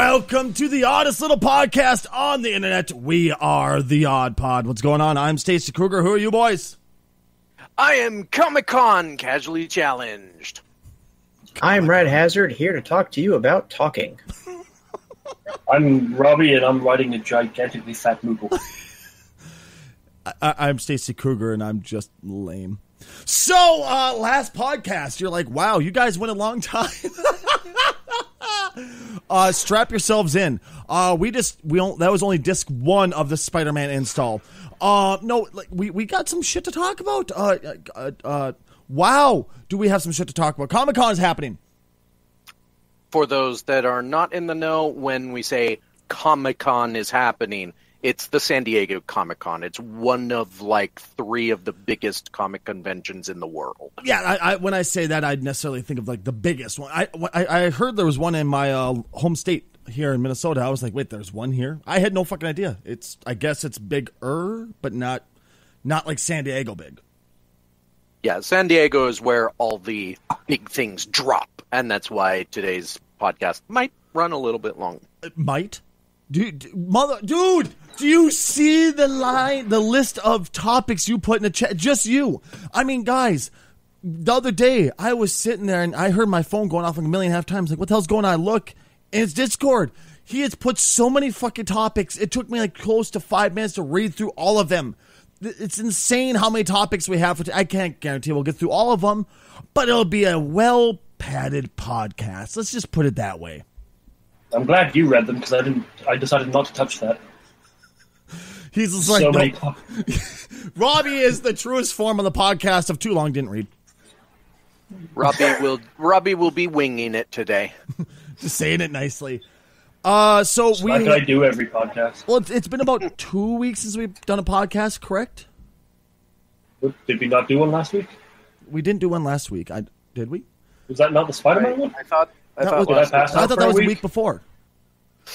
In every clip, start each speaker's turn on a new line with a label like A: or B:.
A: Welcome to the oddest little podcast on the internet. We are the Odd Podd. What's going on? I'm Stacy Krugger. Who are you boys?
B: I am Comic Con casually challenged.
C: I'm Red Hazard here to talk to you about talking.
D: I'm Robbie, and I'm riding a gigantically fat Moogle.
A: I- I'm Stacy Krugger, and I'm just lame. So, uh, last podcast, you're like, wow, you guys went a long time. uh, strap yourselves in. Uh, we just we don't, that was only disc one of the Spider-Man install. Uh, no, like we we got some shit to talk about. Uh, uh, uh, wow, do we have some shit to talk about? Comic Con is happening.
B: For those that are not in the know, when we say Comic Con is happening, it's the San Diego Comic Con. It's one of like three of the biggest comic conventions in the world.
A: Yeah, I, I, when I say that, I'd necessarily think of like the biggest one. I I, I heard there was one in my uh, home state here in Minnesota. I was like, wait, there's one here. I had no fucking idea. It's I guess it's bigger, but not not like San Diego big.
B: Yeah, San Diego is where all the big things drop, and that's why today's podcast might run a little bit long.
A: It might, dude, mother, dude. Do you see the line, the list of topics you put in the chat? Just you. I mean, guys. The other day, I was sitting there and I heard my phone going off like a million and a half times. Like, what the hell's going on? I look, and it's Discord. He has put so many fucking topics. It took me like close to five minutes to read through all of them. It's insane how many topics we have. I can't guarantee we'll get through all of them, but it'll be a well padded podcast. Let's just put it that way.
D: I'm glad you read them because I didn't. I decided not to touch that.
A: He's just like,
D: so
A: no.
D: many.
A: Robbie is the truest form on the podcast of too long didn't read.
B: Robbie will Robbie will be winging it today.
A: Just saying it nicely. Uh, so we
D: like I do every podcast.
A: well, it's, it's been about two weeks since we've done a podcast. Correct?
D: Did we not do one last week?
A: We didn't do one last week. I did we?
D: Was that not the Spider-Man one?
B: I thought I
A: That
B: thought
A: was-
D: I
A: I thought that was the
D: week?
A: week before.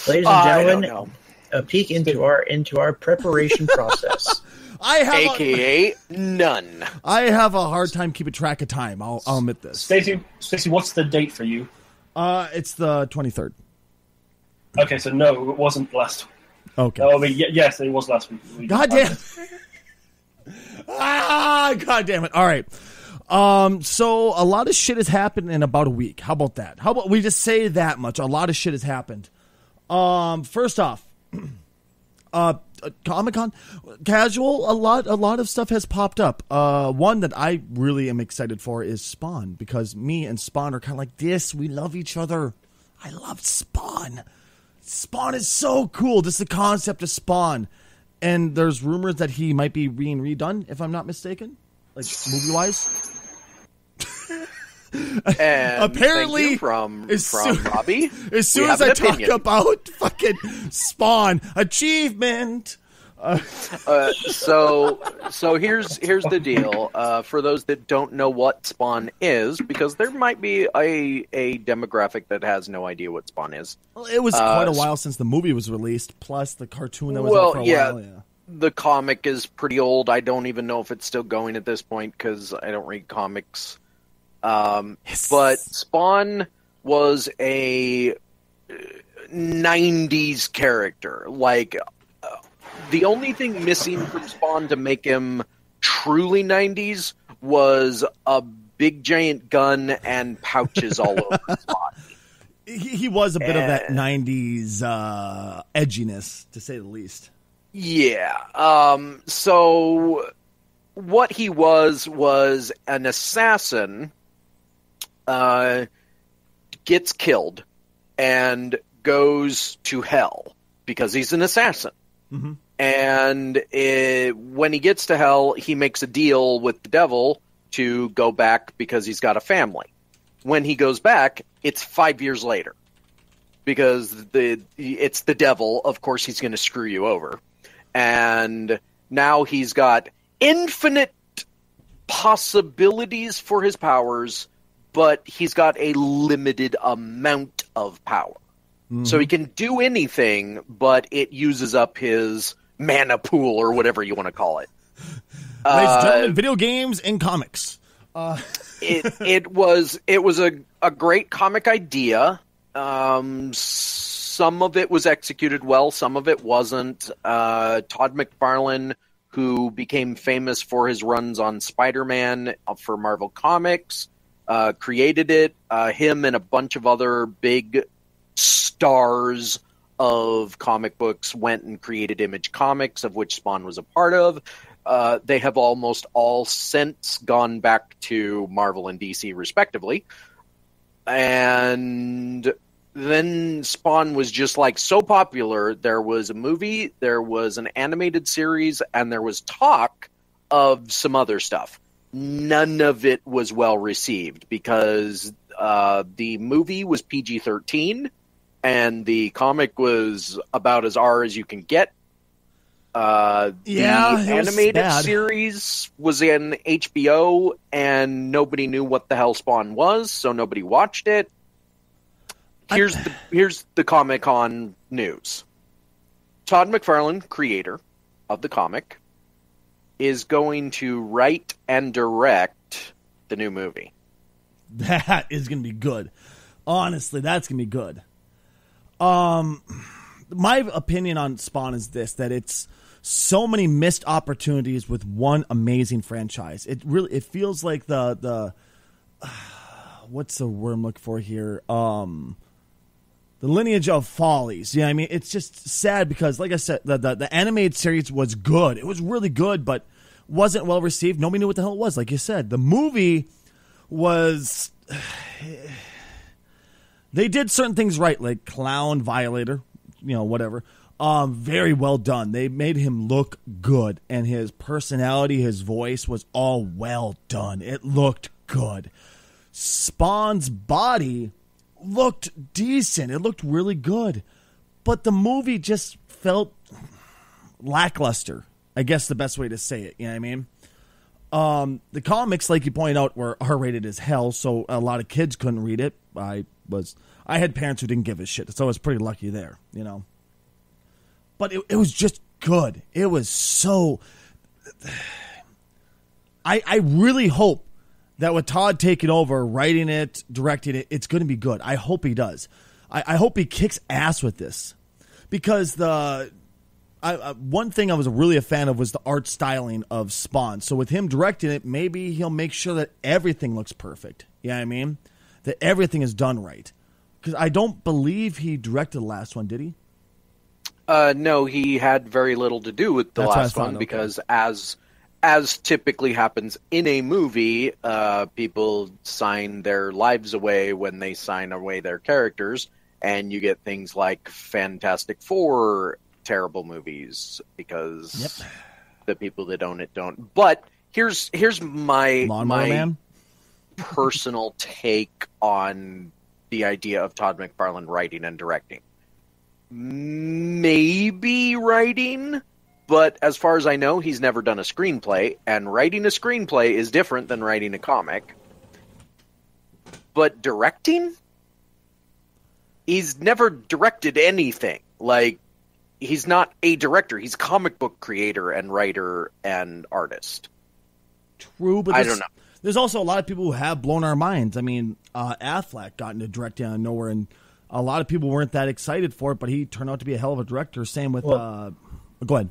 C: Ladies and gentlemen,
B: know.
C: a peek into our into our preparation process.
A: I have a,
B: none.
A: I have a hard time keeping track of time. I'll, I'll admit this.
D: Stacy, Stacy, what's the date for you?
A: Uh, it's the twenty third.
D: Okay, so no, it wasn't last.
A: Okay.
D: No, I mean, y- yes, it was last week.
A: God damn. ah, God damn it. All right. Um, so a lot of shit has happened in about a week. How about that? How about we just say that much? A lot of shit has happened. Um, first off, uh, Comic Con casual. A lot, a lot of stuff has popped up. Uh, one that I really am excited for is Spawn because me and Spawn are kind of like this. We love each other. I love Spawn. Spawn is so cool. Just the concept of Spawn. And there's rumors that he might be being redone, if I'm not mistaken, like movie wise.
B: And
A: Apparently,
B: from
A: as
B: from
A: soon-
B: Robbie.
A: As soon as I talk about fucking Spawn achievement,
B: Uh, so so here's here's the deal uh, for those that don't know what spawn is because there might be a a demographic that has no idea what spawn is
A: well, it was
B: Uh,
A: quite a while since the movie was released. Plus the cartoon that was
B: Well,
A: out for a
B: yeah.
A: while. Yeah.
B: the comic is pretty old i don't even know if it's still going at this point because i don't read comics um, but spawn was a uh, 90s character like uh, the only thing missing from spawn to make him truly 90s was a big giant gun and pouches all over his body
A: He, he was a bit of that '90s uh, edginess, to say the least.
B: Yeah. Um, so what he was was an assassin. Uh, gets killed and goes to hell because he's an assassin.
A: Mhm.
B: And it, when he gets to hell, he makes a deal with the devil to go back because he's got a family. When he goes back, it's five years later because the it's the devil. Of course, he's going to screw you over, and now he's got infinite possibilities for his powers, but he's got a limited amount of power. So he can do anything, but it uses up his mana pool or whatever you want to call it.
A: Ladies and
B: Uh,
A: video games and comics.
B: it, it was it was a, a great comic idea. Um, some of it was executed well, some of it wasn't. Uh, Todd McFarlane, who became famous for his runs on Spider-Man uh, for Marvel Comics, uh, created it. Uh, him and a bunch of other big stars of comic books went and created Image Comics, of which Spawn was a part of. Uh, they have almost all since gone back to Marvel and DC, respectively. And then Spawn was just like so popular. There was a movie, there was an animated series, and there was talk of some other stuff. None of it was well received because uh, the movie was PG 13 and the comic was about as R as you can get. Uh,
A: Yeah,
B: the
A: it was
B: animated series was in HBO, and nobody knew what the hell Spawn was, so nobody watched it. Here's the here's the Comic Con news. Todd McFarlane, creator of the comic, is going to write and direct the new movie.
A: That is going to be good. Honestly, that's going to be good. Um, my opinion on Spawn is this: that it's so many missed opportunities with one amazing franchise. It really it feels like the the what's the word I'm looking for here? Um, the lineage of follies. Yeah, I mean, it's just sad because, like I said, the, the the animated series was good. It was really good, but wasn't well received. Nobody knew what the hell it was. Like you said, the movie was they did certain things right, like clown violator, you know, whatever. Um, very well done. They made him look good, and his personality, his voice was all well done. It looked good. Spawn's body looked decent. It looked really good, but the movie just felt lackluster. I guess the best way to say it. You know what I mean? Um, the comics, like you point out, were R rated as hell, so a lot of kids couldn't read it. I was, I had parents who didn't give a shit, so I was pretty lucky there, you know. But it, it was just good. It was so. I I really hope that with Todd taking over, writing it, directing it, it's going to be good. I hope he does. I, I hope he kicks ass with this because the I, I, one thing I was really a fan of was the art styling of Spawn. So with him directing it, maybe he'll make sure that everything looks perfect. You know I mean? That everything is done right. Because I don't believe he directed the last one, did he?
B: Uh, no, he had very little to do with the
A: That's
B: last
A: thought,
B: one
A: okay.
B: because, as as typically happens in a movie, uh, people sign their lives away when they sign away their characters, and you get things like Fantastic Four terrible movies because
A: Yep.
B: the people that own it don't. But here's here's my my
A: Man.
B: personal take on the idea of Todd McFarlane writing and directing. Maybe writing, but as far as I know, he's never done a screenplay, and writing a screenplay is different than writing a comic. But directing? He's never directed anything. Like, he's not a director, he's a comic book creator and writer and artist.
A: True, but
B: I
A: there's-
B: don't know.
A: There's also a lot of people who have blown our minds. I mean, uh, Affleck got into directing out of nowhere, and a lot of people weren't that excited for it, but he turned out to be a hell of a director. Same with.
C: Well-
A: uh, go ahead.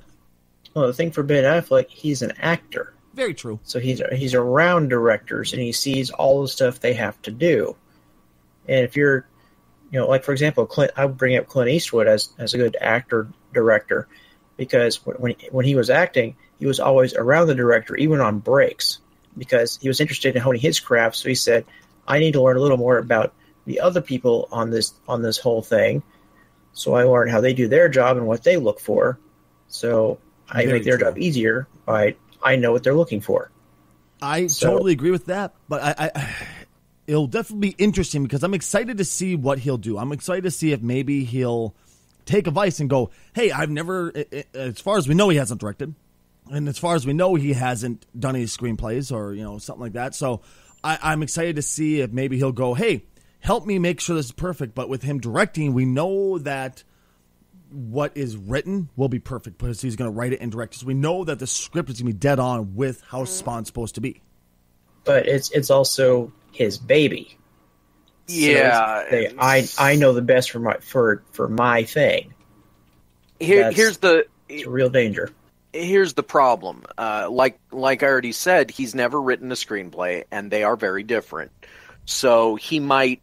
C: Well, the thing for Ben Affleck, he's an actor,
A: Very true.
C: so he's he's around directors and he sees all the stuff they have to do. And if you're, you know, like for example, Clint, I would bring up Clint Eastwood as as a good actor director because when when- when he was acting, he was always around the director, even on breaks, because he was interested in honing his craft. So he said, "I need to learn a little more about the other people on this on this whole thing." So I learned how they do their job and what they look for. So I
A: Very
C: make their
A: true.
C: job easier by I know what they're looking for.
A: I
C: So-
A: totally agree with that, but I, I it'll definitely be interesting because I'm excited to see what he'll do. I'm excited to see if maybe he'll take a vice and go, "Hey, I've never." As far as we know, he hasn't directed, and as far as we know, he hasn't done any screenplays or you know something like that. So I, I'm excited to see if maybe he'll go, "Hey, help me make sure this is perfect." But with him directing, we know that what is written will be perfect because he's going to write it and direct it. So we know that the script is going to be dead on with how Spawn's supposed to be.
C: But it's it's also his baby.
B: Yeah.
C: Say, I I know the best for my for for my thing.
B: Here,
C: That's-
B: here's the
C: It's a real danger.
B: here's the problem. Uh, like like I already said, he's never written a screenplay, and they are very different. So he might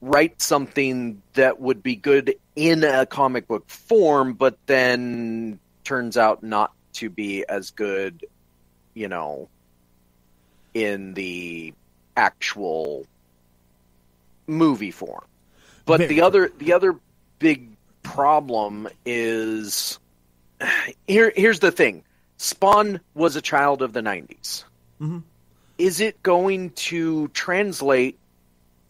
B: write something that would be good in a comic book form, but then turns out not to be as good, you know, in the actual movie form. But the other the other big problem is here here's the thing. Spawn was a child of the 90s.
A: Mhm.
B: Is it going to translate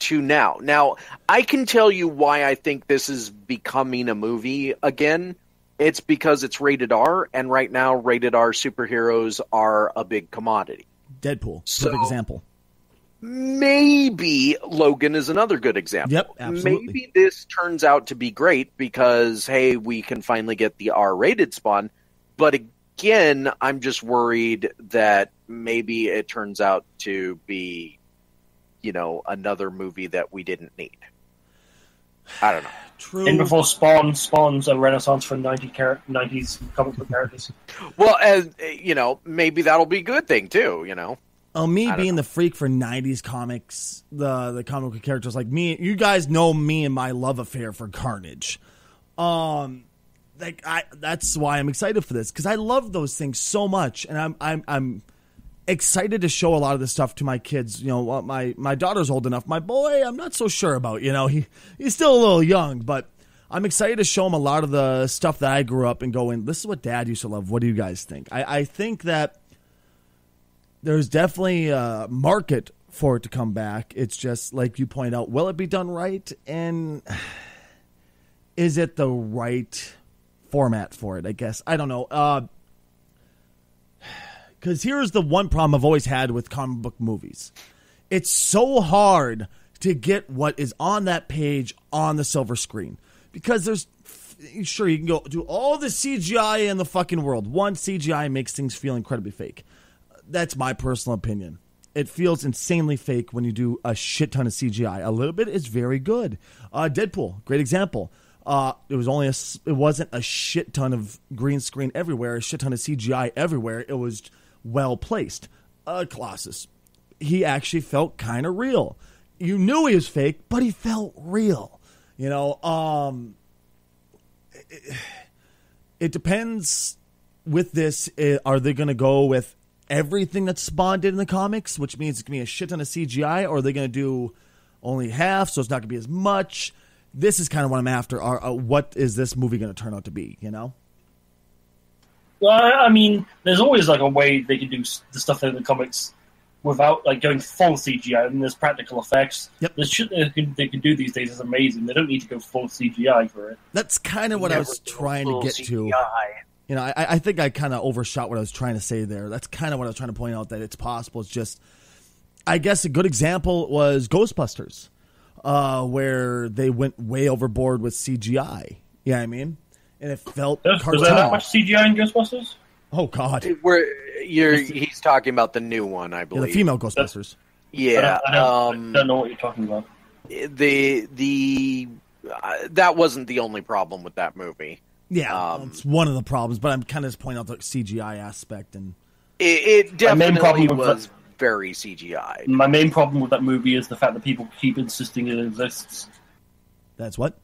B: to now? Now, I can tell you why I think this is becoming a movie again. It's because it's rated R, and right now, rated R superheroes are a big commodity.
A: Deadpool,
B: So-
A: perfect example.
B: Maybe Logan is another good example.
A: Yep, absolutely.
B: Maybe this turns out to be great because hey, we can finally get the R-rated Spawn. But again, I'm just worried that maybe it turns out to be, you know, another movie that we didn't need. I don't know.
A: True.
D: In before Spawn, Spawn's a renaissance for 90 char- 90s comic book characters.
B: Well, and you know, maybe that'll be a good thing too. You know,
A: Oh, me
B: don't
A: being the freak for '90s comics, the the comic book characters like me. You guys know me and my love affair for Carnage. Um, like I, that's why I'm excited for this because I love those things so much, and I'm I'm I'm excited to show a lot of this stuff to my kids. You know, my my daughter's old enough. My boy, I'm not so sure about. You know, he he's still a little young, but I'm excited to show him a lot of the stuff that I grew up and going. This is what Dad used to love. What do you guys think? I, I think that there's definitely a market for it to come back. It's just like you point out, will it be done right? And is it the right format for it? I guess. I don't know. Uh, because here's the one problem I've always had with comic book movies it's so hard to get what is on that page on the silver screen because there's sure you can go do all the CGI in the fucking world. One CGI makes things feel incredibly fake. That's my personal opinion. It feels insanely fake when you do a shit ton of CGI. A little bit is very good. Uh, Deadpool, great example. Uh, it was only a, it wasn't a shit ton of green screen everywhere, a shit ton of CGI everywhere. It was well placed. Uh, Colossus, he actually felt kind of real. You knew he was fake, but he felt real. You know, um, it, it depends. With this, eh, are they going to go with everything that Spawn did in the comics, which means it's going to be a shit ton of CGI, or are they going to do only half, so it's not going to be as much? This is kind of what I'm after. Are, uh, what is this movie going to turn out to be? You know?
D: Well, I I mean, there's always like a way they can do the stuff in the comics without like going full CGI. I And there's practical effects.
A: Yep.
D: The shit they can, they can do these days is amazing. They don't need to go full CGI for it.
A: That's kind of what I was trying to get to. You know, I, I think I kind of overshot what I was trying to say there. That's kind of what I was trying to point out that it's possible. It's just, I guess a good example was Ghostbusters, uh, where they went way overboard with CGI. You know what I mean? And it felt
D: Was
A: cartoon.
D: there that much CGI in Ghostbusters?
A: Oh God,
B: where you're he's talking about the new one, I
A: yeah,
B: believe.
A: the female Ghostbusters.
B: Yeah,
D: I don't, I don't,
B: um,
D: I don't know what you're talking about.
B: the the uh, that wasn't the only problem with that movie.
A: Yeah,
B: Um,
A: it's one of the problems. But I'm kind of just pointing out the CGI aspect and
B: It, it
D: My main
B: definitely
D: problem
B: was
D: that-
B: very CGI.
D: My main problem with that movie is the fact that people keep insisting it exists.
A: that's what.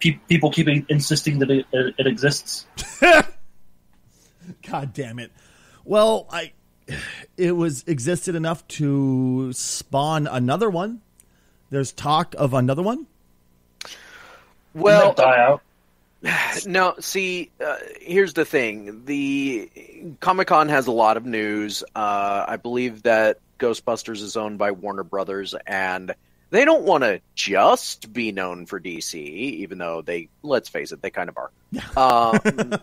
D: Pe- people keep insisting that it, it, it exists.
A: God damn it. Well, I it was existed enough to spawn another one. There's talk of another one.
B: Well,
D: die out.
B: no, see, uh, here's the thing: the Comic Con has a lot of news. Uh, I believe that Ghostbusters is owned by Warner Brothers, and they don't want to just be known for DC, even though they, let's face it, they kind of are. Um,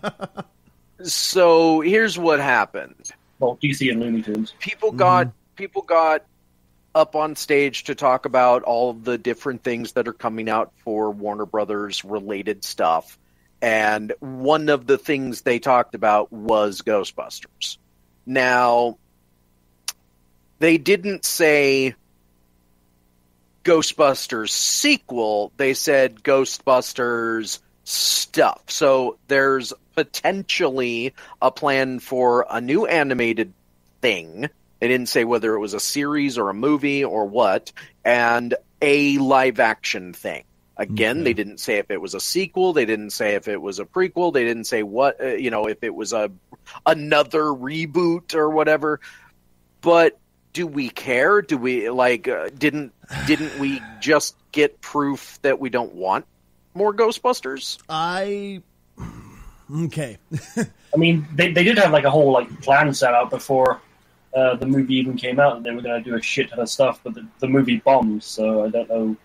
B: so here's what happened:
D: Well, DC and Looney Tunes.
B: people got people got up on stage to talk about all the different things that are coming out for Warner Brothers related stuff. And one of the things they talked about was Ghostbusters. Now, they didn't say Ghostbusters sequel, they said Ghostbusters stuff. So there's potentially a plan for a new animated thing. They didn't say whether it was a series or a movie or what, and a live action thing. Again,
A: Okay.
B: they didn't say if it was a sequel. They didn't say if it was a prequel. They didn't say what uh, you know if it was a another reboot or whatever. But do we care? Do we like? Uh, didn't didn't we just get proof that we don't want more Ghostbusters?
A: I okay.
D: I mean, they, they did have like a whole like plan set out before uh, the movie even came out, and they were going to do a shit ton of stuff, but the, the movie bombed, so I don't know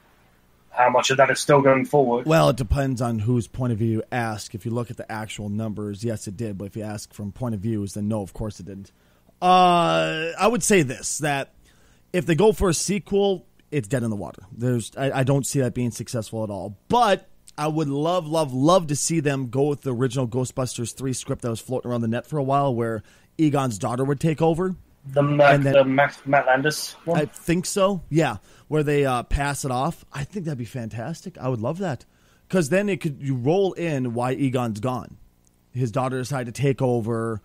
D: how much of that is still going forward.
A: Well, it depends on whose point of view you ask. If you look at the actual numbers, yes, it did. But if you ask from point of views, then no, of course it didn't. Uh, I would say this: that if they go for a sequel, it's dead in the water. There's, I, I don't see that being successful at all. But I would love, love, love to see them go with the original Ghostbusters three script that was floating around the net for a while, where Egon's daughter would take over.
D: The, Mac,
A: then-
D: the Matt, Matt Landis one.
A: I think so. Yeah, where they uh, pass it off. I think that'd be fantastic. I would love that because then it could you roll in why Egon's gone. His daughter decided to take over.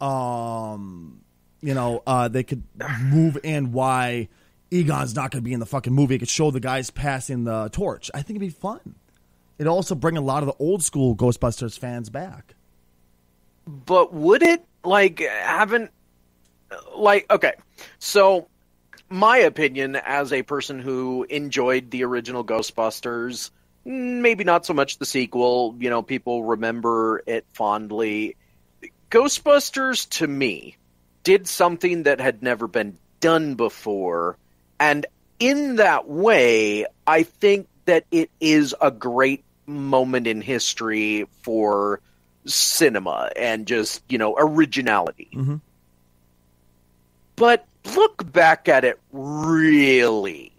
A: Um, you know, uh, they could move in why Egon's not going to be in the fucking movie. It could show the guys passing the torch. I think it'd be fun. It'd also bring a lot of the old school Ghostbusters fans back.
B: But would it like haven't like okay. So my opinion as a person who enjoyed the original Ghostbusters, maybe not so much the sequel, you know, people remember it fondly. Ghostbusters to me did something that had never been done before and in that way, I think that it is a great moment in history for cinema and just, you know, originality.
A: Mhm.
B: But look back at it really.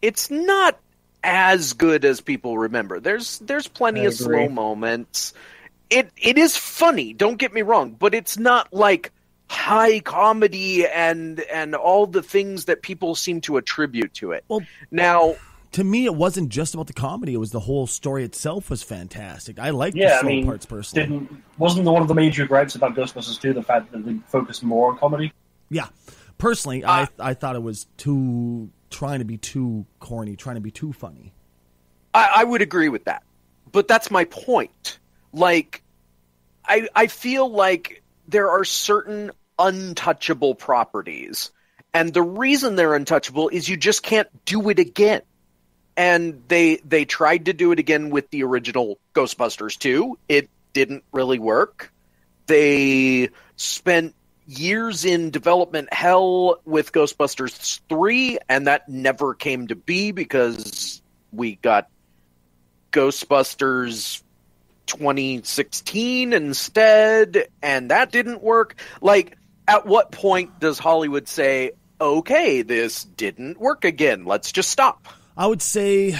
B: It's not as good as people remember. There's there's plenty of slow moments. It it is funny, don't get me wrong, but it's not like high comedy and and all the things that people seem to attribute to it.
A: Well-
B: now
A: To me, it wasn't just about the comedy; it was the whole story itself was fantastic. I liked
D: yeah,
A: the
D: I mean,
A: parts personally.
D: didn't wasn't one of the major gripes about Ghostbusters 2 the fact that they focused more on comedy?
A: Yeah, personally,
B: Uh,
A: I I thought it was too trying to be too corny, trying to be too funny.
B: I, I would agree with that. But that's my point. Like, I I feel like there are certain untouchable properties, and the reason they're untouchable is you just can't do it again. And they they tried to do it again with the original Ghostbusters 2. It didn't really work. They spent years in development hell with Ghostbusters 3 and that never came to be because we got Ghostbusters 2016 instead, and that didn't work. Like, at what point does Hollywood say, okay, this didn't work again, let's just stop?
A: I would say,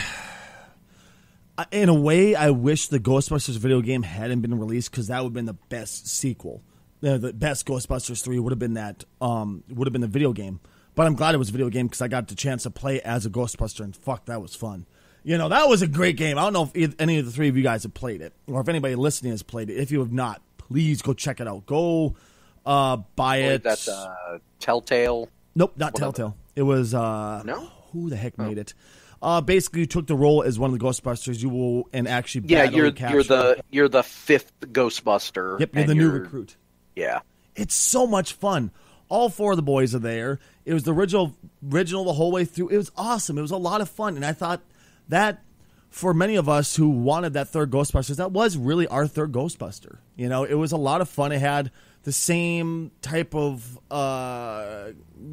A: uh, in a way, I wish the Ghostbusters video game hadn't been released because that would have been the best sequel. The, the best Ghostbusters three would have been that um would have been the video game. But I'm glad it was a video game because I got the chance to play as a Ghostbuster and fuck, that was fun. You know, that was a great game. I don't know if any of the three of you guys have played it or if anybody listening has played it. If you have not, please go check it out. Go uh, buy it.
B: That's uh, Telltale.
A: Nope, not
B: What
A: Telltale. It was uh
B: No?
A: Who the heck made it? Uh basically you took the role as one of the Ghostbusters. You will and actually
B: Yeah, you're you're the you're the fifth Ghostbuster.
A: Yep, you're the new recruit.
B: Yeah,
A: It's so much fun. All four of the boys are there. It was the original original the whole way through. It was awesome. It was a lot of fun and I thought that for many of us who wanted that third Ghostbusters, that was really our third Ghostbuster. You know, it was a lot of fun. It had the same type of uh,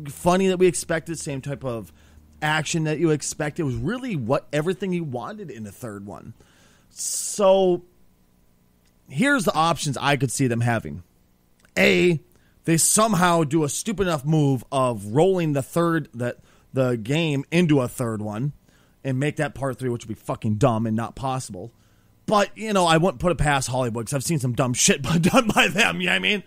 A: funny that we expected, same type of action that you expected. It was really what everything you wanted in the third one. So here's the options I could see them having. A, they somehow do a stupid enough move of rolling the third that the game into a third one and make that part three, which would be fucking dumb and not possible. But you know, I wouldn't put it past Hollywood because I've seen some dumb shit done by them. You know what I mean?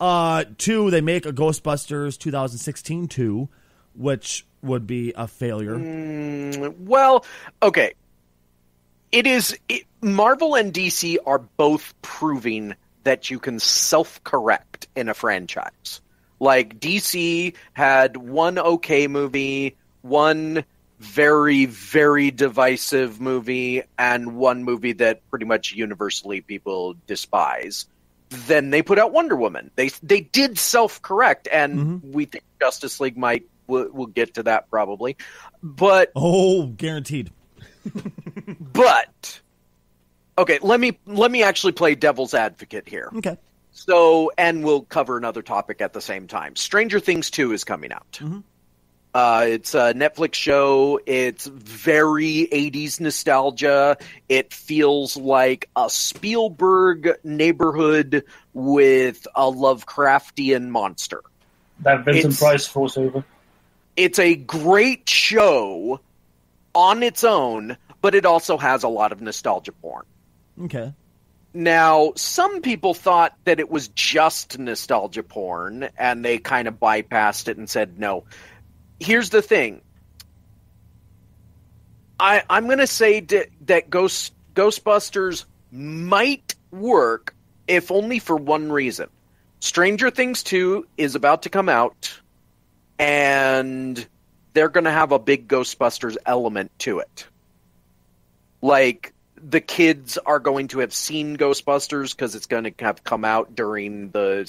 A: Uh, two, they make a Ghostbusters 2016 two, which would be a failure.
B: Mm, well, okay. It is it, Marvel and DC are both proving that you can self-correct in a franchise. Like DC had one okay movie, one very very divisive movie and one movie that pretty much universally people despise. Then they put out Wonder Woman. They they did self-correct and
A: Mhm.
B: we think Justice League might we'll, we'll get to that probably. But
A: Oh, guaranteed.
B: but okay, let me let me actually play devil's advocate here.
A: Okay.
B: So, and we'll cover another topic at the same time. Stranger Things 2 is coming out.
A: Mhm.
B: Uh, it's a Netflix show. It's very 80s nostalgia. It feels like a Spielberg neighborhood with a Lovecraftian monster.
D: That Vincent
B: It's-
D: Price crossover.
B: It's a great show on its own, but it also has a lot of nostalgia porn.
A: Okay.
B: Now, some people thought that it was just nostalgia porn, and they kind of bypassed it and said no. Here's the thing. I, I'm going to say that, Ghost, Ghostbusters might work, if only for one reason. Stranger Things 2 is about to come out, and they're going to have a big Ghostbusters element to it. Like, the kids are going to have seen Ghostbusters because it's going to have come out during the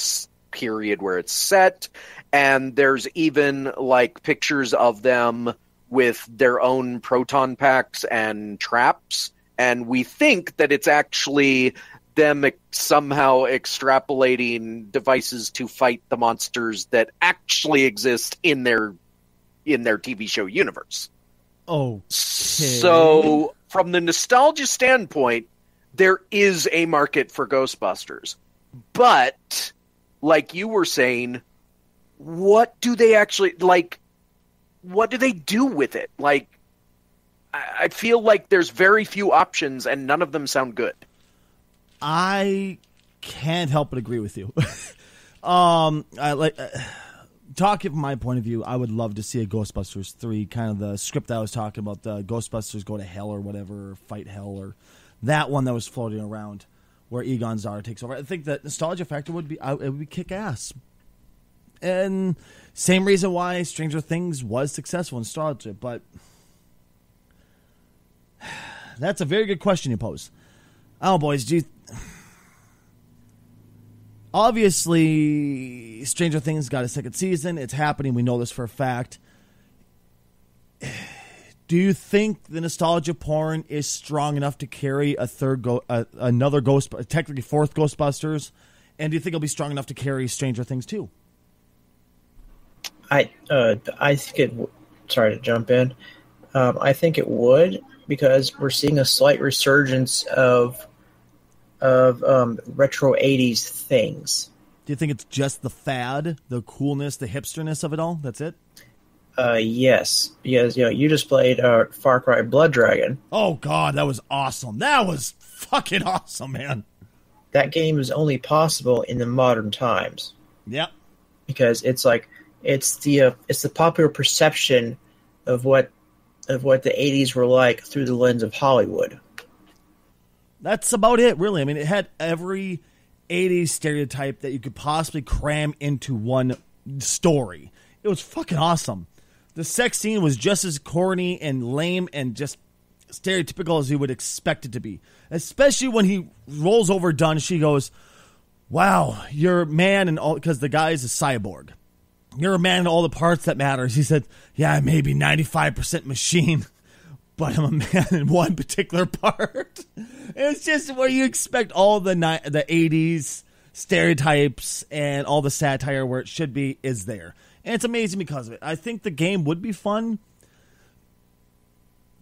B: period where it's set, and there's even like pictures of them with their own proton packs and traps, and we think that it's actually them somehow extrapolating devices to fight the monsters that actually exist in their in their TV show universe.
A: Oh,
B: So, from the nostalgia standpoint, there is a market for Ghostbusters. But, like you were saying, what do they actually like? What do they do with it? Like, I feel like there's very few options, and none of them sound good.
A: I can't help but agree with you. um, I like uh, talking from my point of view. I would love to see a Ghostbusters three, kind of the script I was talking about, the Ghostbusters go to hell or whatever, or fight hell, or that one that was floating around where Egon Zara takes over. I think that nostalgia factor would be it would be kick ass. And same reason why Stranger Things was successful in nostalgia, but that's a very good question you pose. Oh, boys, do you obviously Stranger Things got a second season. It's happening. We know this for a fact. Do you think the nostalgia porn is strong enough to carry a third go uh, another ghost technically fourth Ghostbusters? And do you think it'll be strong enough to carry Stranger Things too?
C: I uh, I think it. w- Sorry to jump in. Um, I think it would because we're seeing a slight resurgence of of um, retro '80s things.
A: Do you think it's just the fad, the coolness, the hipsterness of it all? That's it?
C: Uh, yes, because you know you just played uh, Far Cry Blood Dragon.
A: Oh god, that was awesome. That was fucking awesome, man.
C: That game is only possible in the modern times
A: Yep.
C: because it's like it's the uh, it's the popular perception of what of what the '80s were like through the lens of Hollywood.
A: That's about it, really. I mean, it had every 80s stereotype that you could possibly cram into one story. It was fucking awesome. The sex scene was just as corny and lame and just stereotypical as you would expect it to be. Especially when he rolls over Dunn, she goes, Wow, you're a man and all, because the guy is a cyborg. You're a man in all the parts that matters. He said, Yeah, I may be 95% machine but I'm a man in one particular part. It's just where you expect all the ni- the 80s stereotypes and all the satire where it should be is there. And it's amazing because of it. I think the game would be fun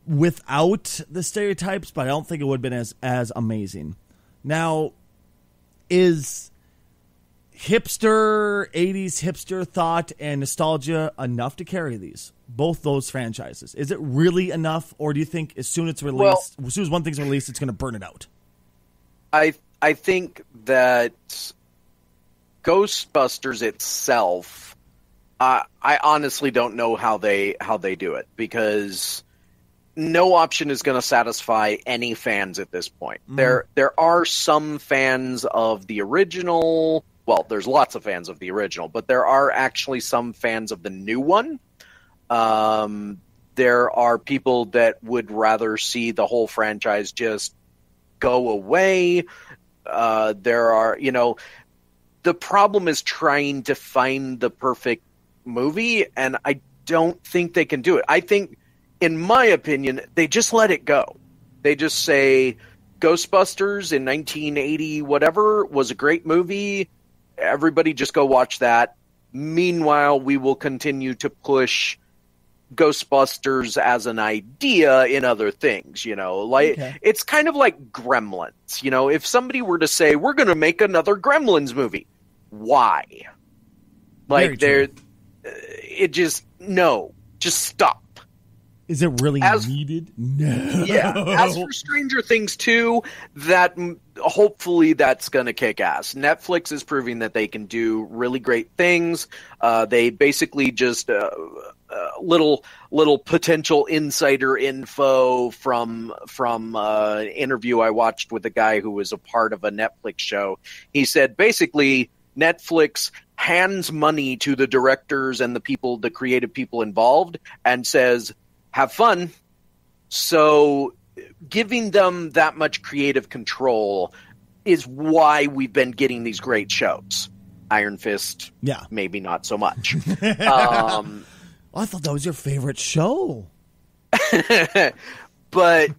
A: without the stereotypes, but I don't think it would have been as as amazing. Now, is hipster 80s hipster thought and nostalgia enough to carry these both those franchises is it really enough or do you think as soon as it's released as soon as one thing's released it's going to burn it out
B: I I think that Ghostbusters itself I I honestly don't know how they how they do it because no option is going to satisfy any fans at this point. There there are some fans of the original. Well, there's lots of fans of the original, but there are actually some fans of the new one. Um, there are people that would rather see the whole franchise just go away. Uh, there are, you know, the problem is trying to find the perfect movie, and I don't think they can do it. I think, in my opinion, they just let it go. They just say Ghostbusters in 1980, whatever, was a great movie. Everybody just go watch that. Meanwhile, we will continue to push Ghostbusters as an idea in other things, you know. Like
A: Okay.
B: it's kind of like Gremlins, you know. If somebody were to say, "We're going to make another Gremlins movie," why? Like uh, it just no, just stop.
A: Is it really
B: As-
A: needed? No.
B: Yeah. As for Stranger Things 2, that hopefully that's going to kick ass. Netflix is proving that they can do really great things. Uh, they basically just uh, uh, little little potential insider info from from uh, an interview I watched with a guy who was a part of a Netflix show. He said basically Netflix hands money to the directors and the people, the creative people involved, and says, "Have fun." So giving them that much creative control is why we've been getting these great shows. Iron Fist,
A: Yeah.
B: maybe not so much. um,
A: I thought that was your favorite show.
B: but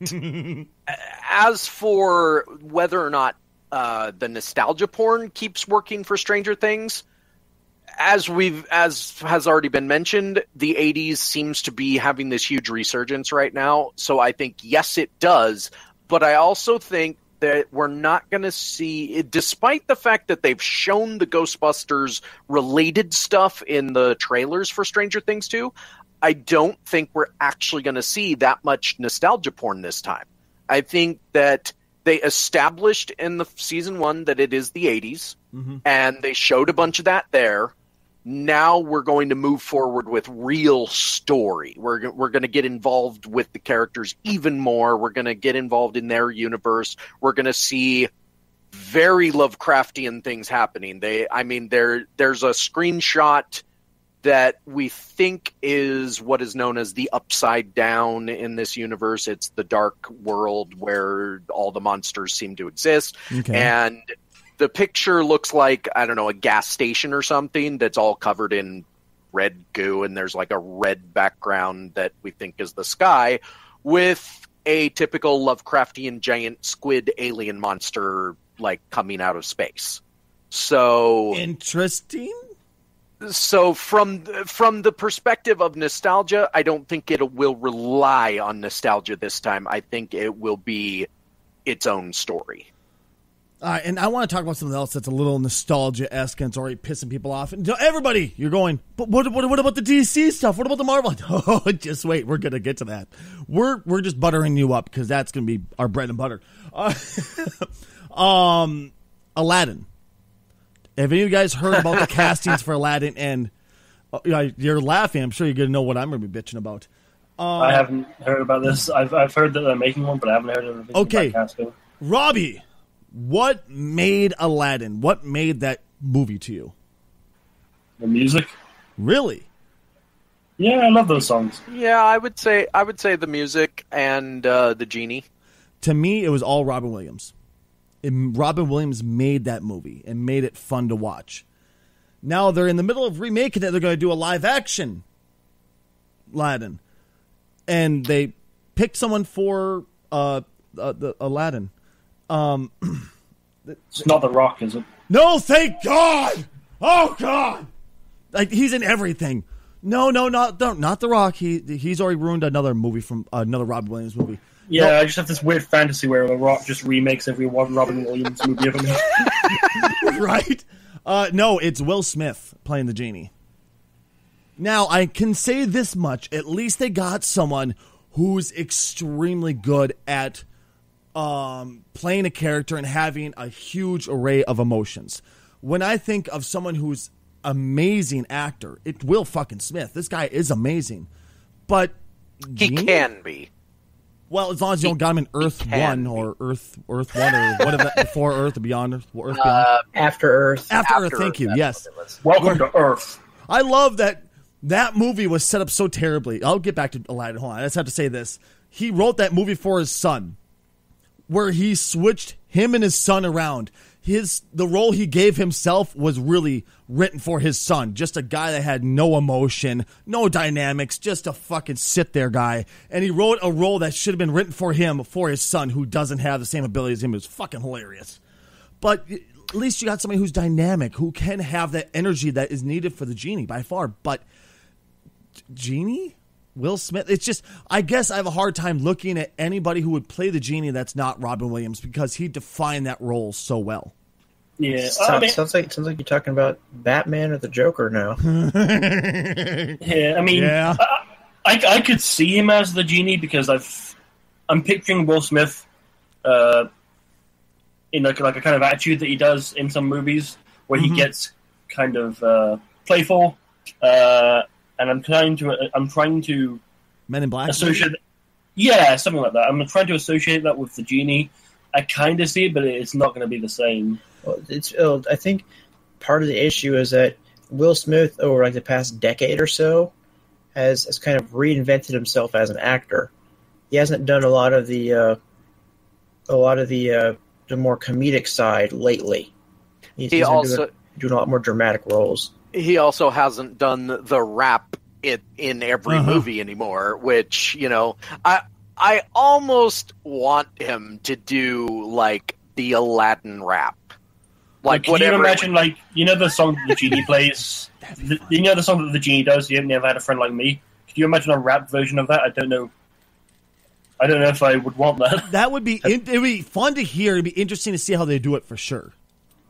B: as for whether or not uh, the nostalgia porn keeps working for Stranger Things, as we've as has already been mentioned, the 80s seems to be having this huge resurgence right now. So I think yes, it does, but I also think that we're not going to see, despite the fact that they've shown the Ghostbusters related stuff in the trailers for Stranger Things 2, I don't think we're actually going to see that much nostalgia porn this time. I think that they established in the season one that it is the 80s, mm-hmm. and they showed a bunch of that there. Now we're going to move forward with real story. We're we're going to get involved with the characters even more. We're going to get involved in their universe. We're going to see very Lovecraftian things happening. They, I mean, there there's a screenshot that we think is what is known as the upside down in this universe. It's the dark world where all the monsters seem to exist.
A: Okay.
B: And the picture looks like, I don't know, a gas station or something that's all covered in red goo, and there's like a red background that we think is the sky with a typical Lovecraftian giant squid alien monster like coming out of space. So
A: Interesting.
B: so from from the perspective of nostalgia, I don't think it will rely on nostalgia this time. I think it will be its own story.
A: All right, and I want to talk about something else that's a little nostalgia esque and it's already pissing people off. And everybody, you're going, but what, what, what about the DC stuff? What about the Marvel? Oh, just wait, we're gonna get to that. We're we're just buttering you up because that's gonna be our bread and butter. Uh, um, Aladdin. Have any of you guys heard about the castings for Aladdin? And uh, you're laughing. I'm sure you're gonna know what I'm gonna be bitching about.
D: I haven't heard about this. I've, I've heard that they're making one, but I haven't heard anything
A: Okay.
D: about casting.
A: Robbie, what made Aladdin? What made that movie to you?
D: The music.
A: Really?
D: Yeah, I love those songs.
B: Yeah, I would say I would say the music and uh, the genie.
A: To me, it was all Robin Williams. It, Robin Williams made that movie and made it fun to watch. Now they're in the middle of remaking it. They're going to do a live action Aladdin, and they picked someone for uh, uh the Aladdin.
D: It's not The Rock, is it?
A: No, thank God! Oh God! Like he's in everything. No, no, not not, not the Rock. He he's already ruined another movie from another Robin Williams movie.
D: Yeah,
A: No.
D: I just have this weird fantasy where The Rock just remakes every one Robin Williams movie ever made.
A: right? Uh, no, it's Will Smith playing the genie. Now I can say this much: at least they got someone who's extremely good at um, playing a character and having a huge array of emotions. When I think of someone who's amazing actor. It Will fucking Smith. This guy is amazing, but
B: He
A: Genie?
B: can be.
A: Well, as long as you don't got him in Earth One
B: be.
A: or Earth Earth One or whatever before Earth or Beyond Earth, Earth Beyond
B: Uh,
C: After Earth.
A: after, Earth.
B: after
A: Thank you. Yes,
B: what it was.
D: Welcome to Earth.
A: I love that that movie was set up so terribly. I'll get back to Aladdin. Hold on, I just have to say this. He wrote that movie for his son, where he switched him and his son around. His the role he gave himself was really written for his son, just a guy that had no emotion, no dynamics, just a fucking sit there guy. And he wrote a role that should have been written for him for his son, who doesn't have the same ability as him. It was fucking hilarious. But at least you got somebody who's dynamic, who can have that energy that is needed for the genie by far. But genie, Will Smith, it's just I guess I have a hard time looking at anybody who would play the genie that's not Robin Williams because he defined that role so well.
D: Yeah,
C: Sounds,
D: I mean,
C: sounds like sounds like you're talking about Batman or the Joker now.
D: yeah, I mean,
A: Yeah.
D: I, I, I could see him as the genie because I've I'm picturing Will Smith, uh, in like like a kind of attitude that he does in some movies where he gets kind of uh, playful, uh, and I'm trying to I'm trying to
A: Men in Black.
D: associate. Yeah, something like that. I'm trying to associate that with the genie. I kind of see it, but it's not going to be the same.
C: Well, it's uh, I think part of the issue is that Will Smith over like the past decade or so has has kind of reinvented himself as an actor. He hasn't done a lot of the uh, a lot of the uh, the more comedic side lately. He's,
B: He
C: he's been
B: also
C: doing, doing a lot more dramatic roles.
B: He also hasn't done the rap it in every
A: Uh-huh.
B: movie anymore which you know i i almost want him to do like the aladdin rap like
D: can
B: whatever
D: you imagine, like you know the song that the genie plays? The, you know the song that the genie does. You never had a friend like me. Could you imagine a rap version of that? I don't know. I don't know if I would want that.
A: That would be it'd be fun to hear. It'd be interesting to see how they do it for sure.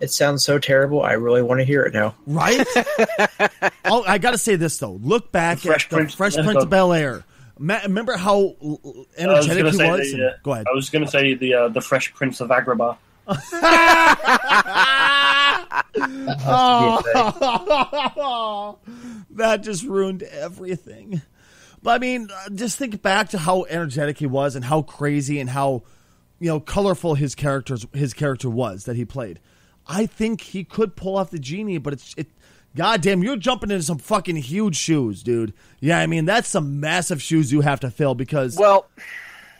C: It sounds so terrible. I really want to hear it now.
A: Right? oh, I got to say this though. Look back
D: Fresh
A: at the
D: Prince-
A: Fresh Prince of Bel Air. Ma- remember how l- l-
D: I was
A: energetic
D: going
A: he was?
D: the, uh,
A: Go ahead.
D: I was going to say the uh, the Fresh Prince of Agrabah.
A: Oh, that just ruined everything. But I mean, uh, just think back to how energetic he was and how crazy and how you know colorful his characters his character was that he played. I think he could pull off the genie, but it's it. Goddamn, you're jumping into some fucking huge shoes, dude. Yeah, I mean that's some massive shoes you have to fill because.
B: well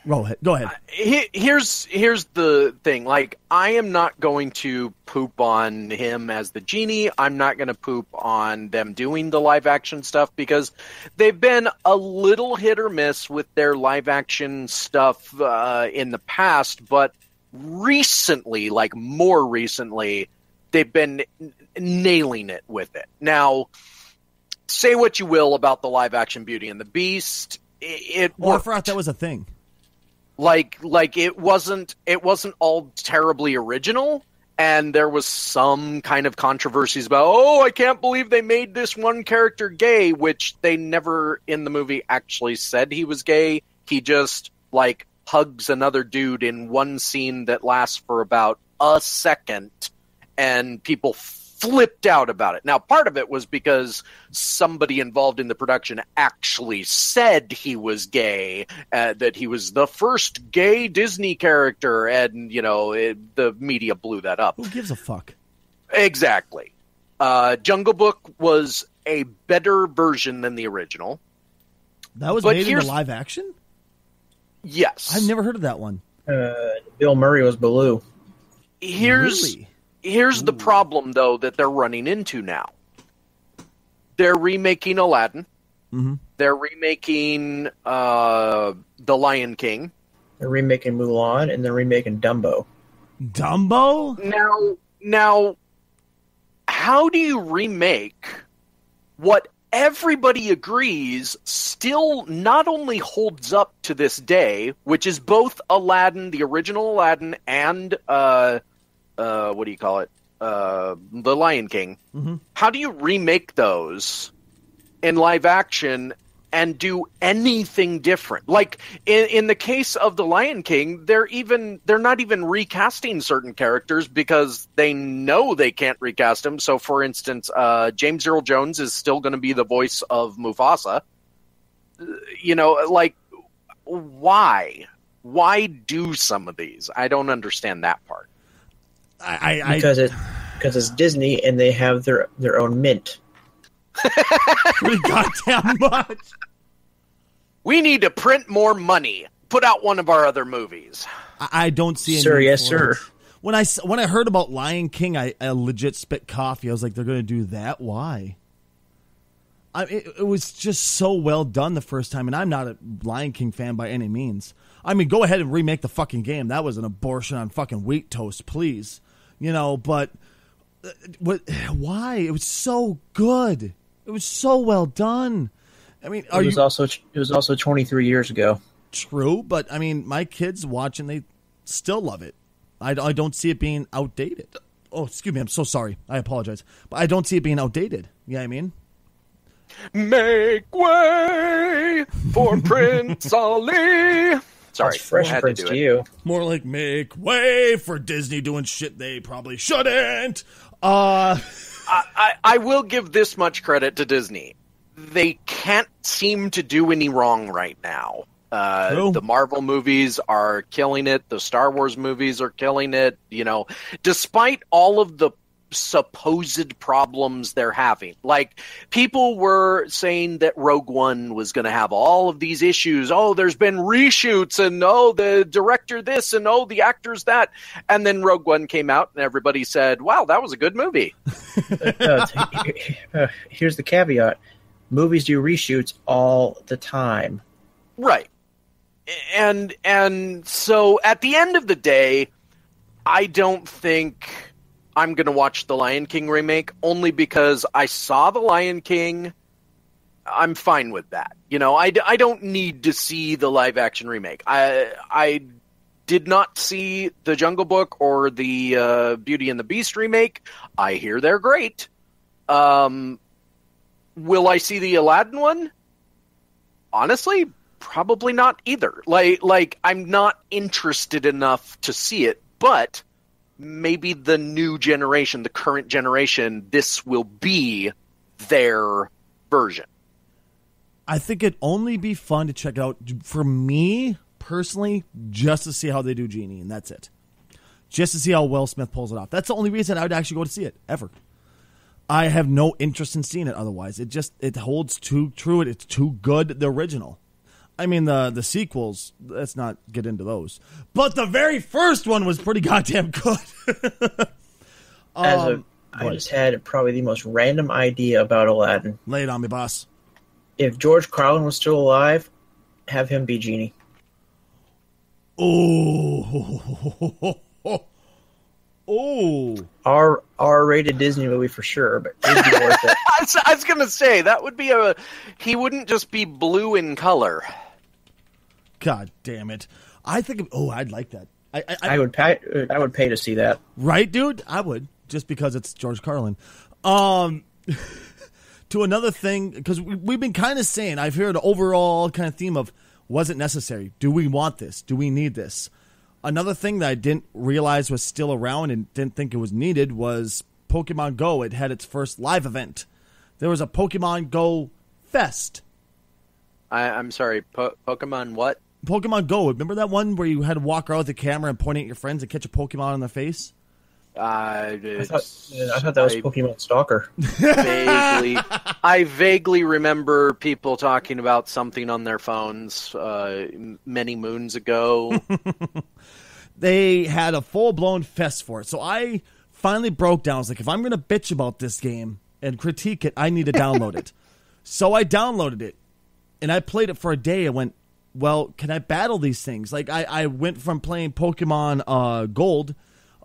A: go ahead. Go ahead.
B: he, here's here's the thing like i am not going to poop on him as the genie i'm not going to poop on them doing the live action stuff because they've been a little hit or miss with their live action stuff uh, in the past but recently like more recently they've been n- nailing it with it. Now say what you will about the live action beauty and the beast it, it
A: Well, I forgot that was a thing.
B: like like it wasn't it wasn't all terribly original and there was some kind of controversies about oh i can't believe they made this one character gay which they never in the movie actually said he was gay. He just like hugs another dude in one scene that lasts for about a second and people flipped out about it. Now, part of it was because somebody involved in the production actually said he was gay, uh, that he was the first gay Disney character, and you know it, the media blew that up.
A: Who gives a fuck?
B: Exactly. Uh, Jungle Book was a better version than the original.
A: That was
B: But
A: made
B: here's-
A: live action.
B: Yes,
A: I've never heard of that one.
C: Uh, Bill Murray was Baloo.
B: here's
A: Really?
B: here's the problem though that they're running into now. They're remaking Aladdin.
A: Mhm.
B: They're remaking uh, The Lion King.
C: They're remaking Mulan and they're remaking Dumbo.
A: Dumbo.
B: Now, now, how do you remake what everybody agrees still not only holds up to this day, which is both Aladdin, the original Aladdin, and uh, uh, what do you call it, uh, The Lion King?
A: Mhm.
B: How do you remake those in live action and do anything different. Like in, in the case of the Lion King, they're even they're not even recasting certain characters because they know they can't recast them. So, for instance, uh, James Earl Jones is still going to be the voice of Mufasa. You know, like why? Why do some of these? I don't understand that part.
A: I, I,
C: because it because it's Disney and they have their their own mint.
A: Pretty goddamn much.
B: We need to print more money. Put out one of our other movies.
A: I, I don't see. a
C: Sir, yes,
A: for
C: sir.
A: it. When I s- when I heard about Lion King, I, I legit spit coffee. I was like, they're going to do that? Why? I, it, it was just so well done the first time, and I'm not a Lion King fan by any means. I mean, go ahead and remake the fucking game. That was an abortion on fucking wheat toast, please. You know, but uh, what? Why? It was so good. It was so well done. I mean, are
C: it was
A: you
C: also it was also 23 years ago.
A: true? But I mean, my kids watching, they still love it. I, I don't see it being outdated. Oh, excuse me. I'm so sorry. I apologize, but I don't see it being outdated. You know I mean?
B: Make way for Prince Ali. Sorry,
C: That's Fresh
B: I had to
C: Prince
B: do
C: to, you.
A: More like make way for Disney doing shit they probably shouldn't. Uh,
B: I, I will give this much credit to Disney. They can't seem to do any wrong right now. Uh,
A: True.
B: the Marvel movies are killing it. The Star Wars movies are killing it. You know, despite all of the supposed problems they're having. Like people were saying that Rogue One was going to have all of these issues. Oh, there's been reshoots and oh, the director this and oh, the actors that. And then Rogue One came out and everybody said, "Wow, that was a good movie."
C: Uh, uh, here's the caveat: movies do reshoots all the time.
B: Right. And and so at the end of the day, I don't think I'm going to watch the Lion King remake only because I saw the Lion King. I'm fine with that. You know, I, I don't need to see the live action remake. I I did not see the Jungle Book or the uh, Beauty and the Beast remake. I hear they're great. Um, will I see the Aladdin one? Honestly, probably not either. Like like I'm not interested enough to see it, but maybe the new generation, the current generation, this will be their version.
A: I think it'd only be fun to check out for me personally, just to see how they do Genie, and that's it. Just to see how Will Smith pulls it off. That's the only reason I would actually go to see it ever. I have no interest in seeing it otherwise. It just it holds too true. It's too good. The original. I mean the the sequels. Let's not get into those. But the very first one was pretty goddamn good.
C: As
A: Um,
C: a, I
A: what?
C: just had probably the most random idea about Aladdin.
A: Lay it on me, boss.
C: If George Carlin was still alive, have him be genie.
A: Oh, oh.
C: R R rated Disney movie for sure, but it'd be worth it.
B: I was, I was gonna say that would be a. He wouldn't just be blue in color.
A: God damn it! I think. Oh, I'd like that. I, I, I
C: I would pay. I would pay to see that.
A: right, dude. I would just because it's George Carlin. Um, to another thing because we, we've been kind of saying I've heard an overall kind of theme of was it necessary? Do we want this? Do we need this? Another thing that I didn't realize was still around and didn't think it was needed was Pokemon Go. It had its first live event. There was a Pokemon Go Fest.
B: I, I'm sorry, po- Pokemon. What?
A: Pokemon Go. Remember that one where you had to walk around with the camera and point at your friends and catch a Pokemon in the face?
B: Uh,
C: I thought, I thought that was
B: I
C: Pokemon Stalker.
B: vaguely, I vaguely remember people talking about something on their phones uh, many moons ago.
A: They had a full blown fest for it. So I finally broke down. I was like, if I'm going to bitch about this game and critique it, I need to download it. So I downloaded it and I played it for a day. I went, well, can I battle these things? Like, I, I went from playing Pokemon uh, Gold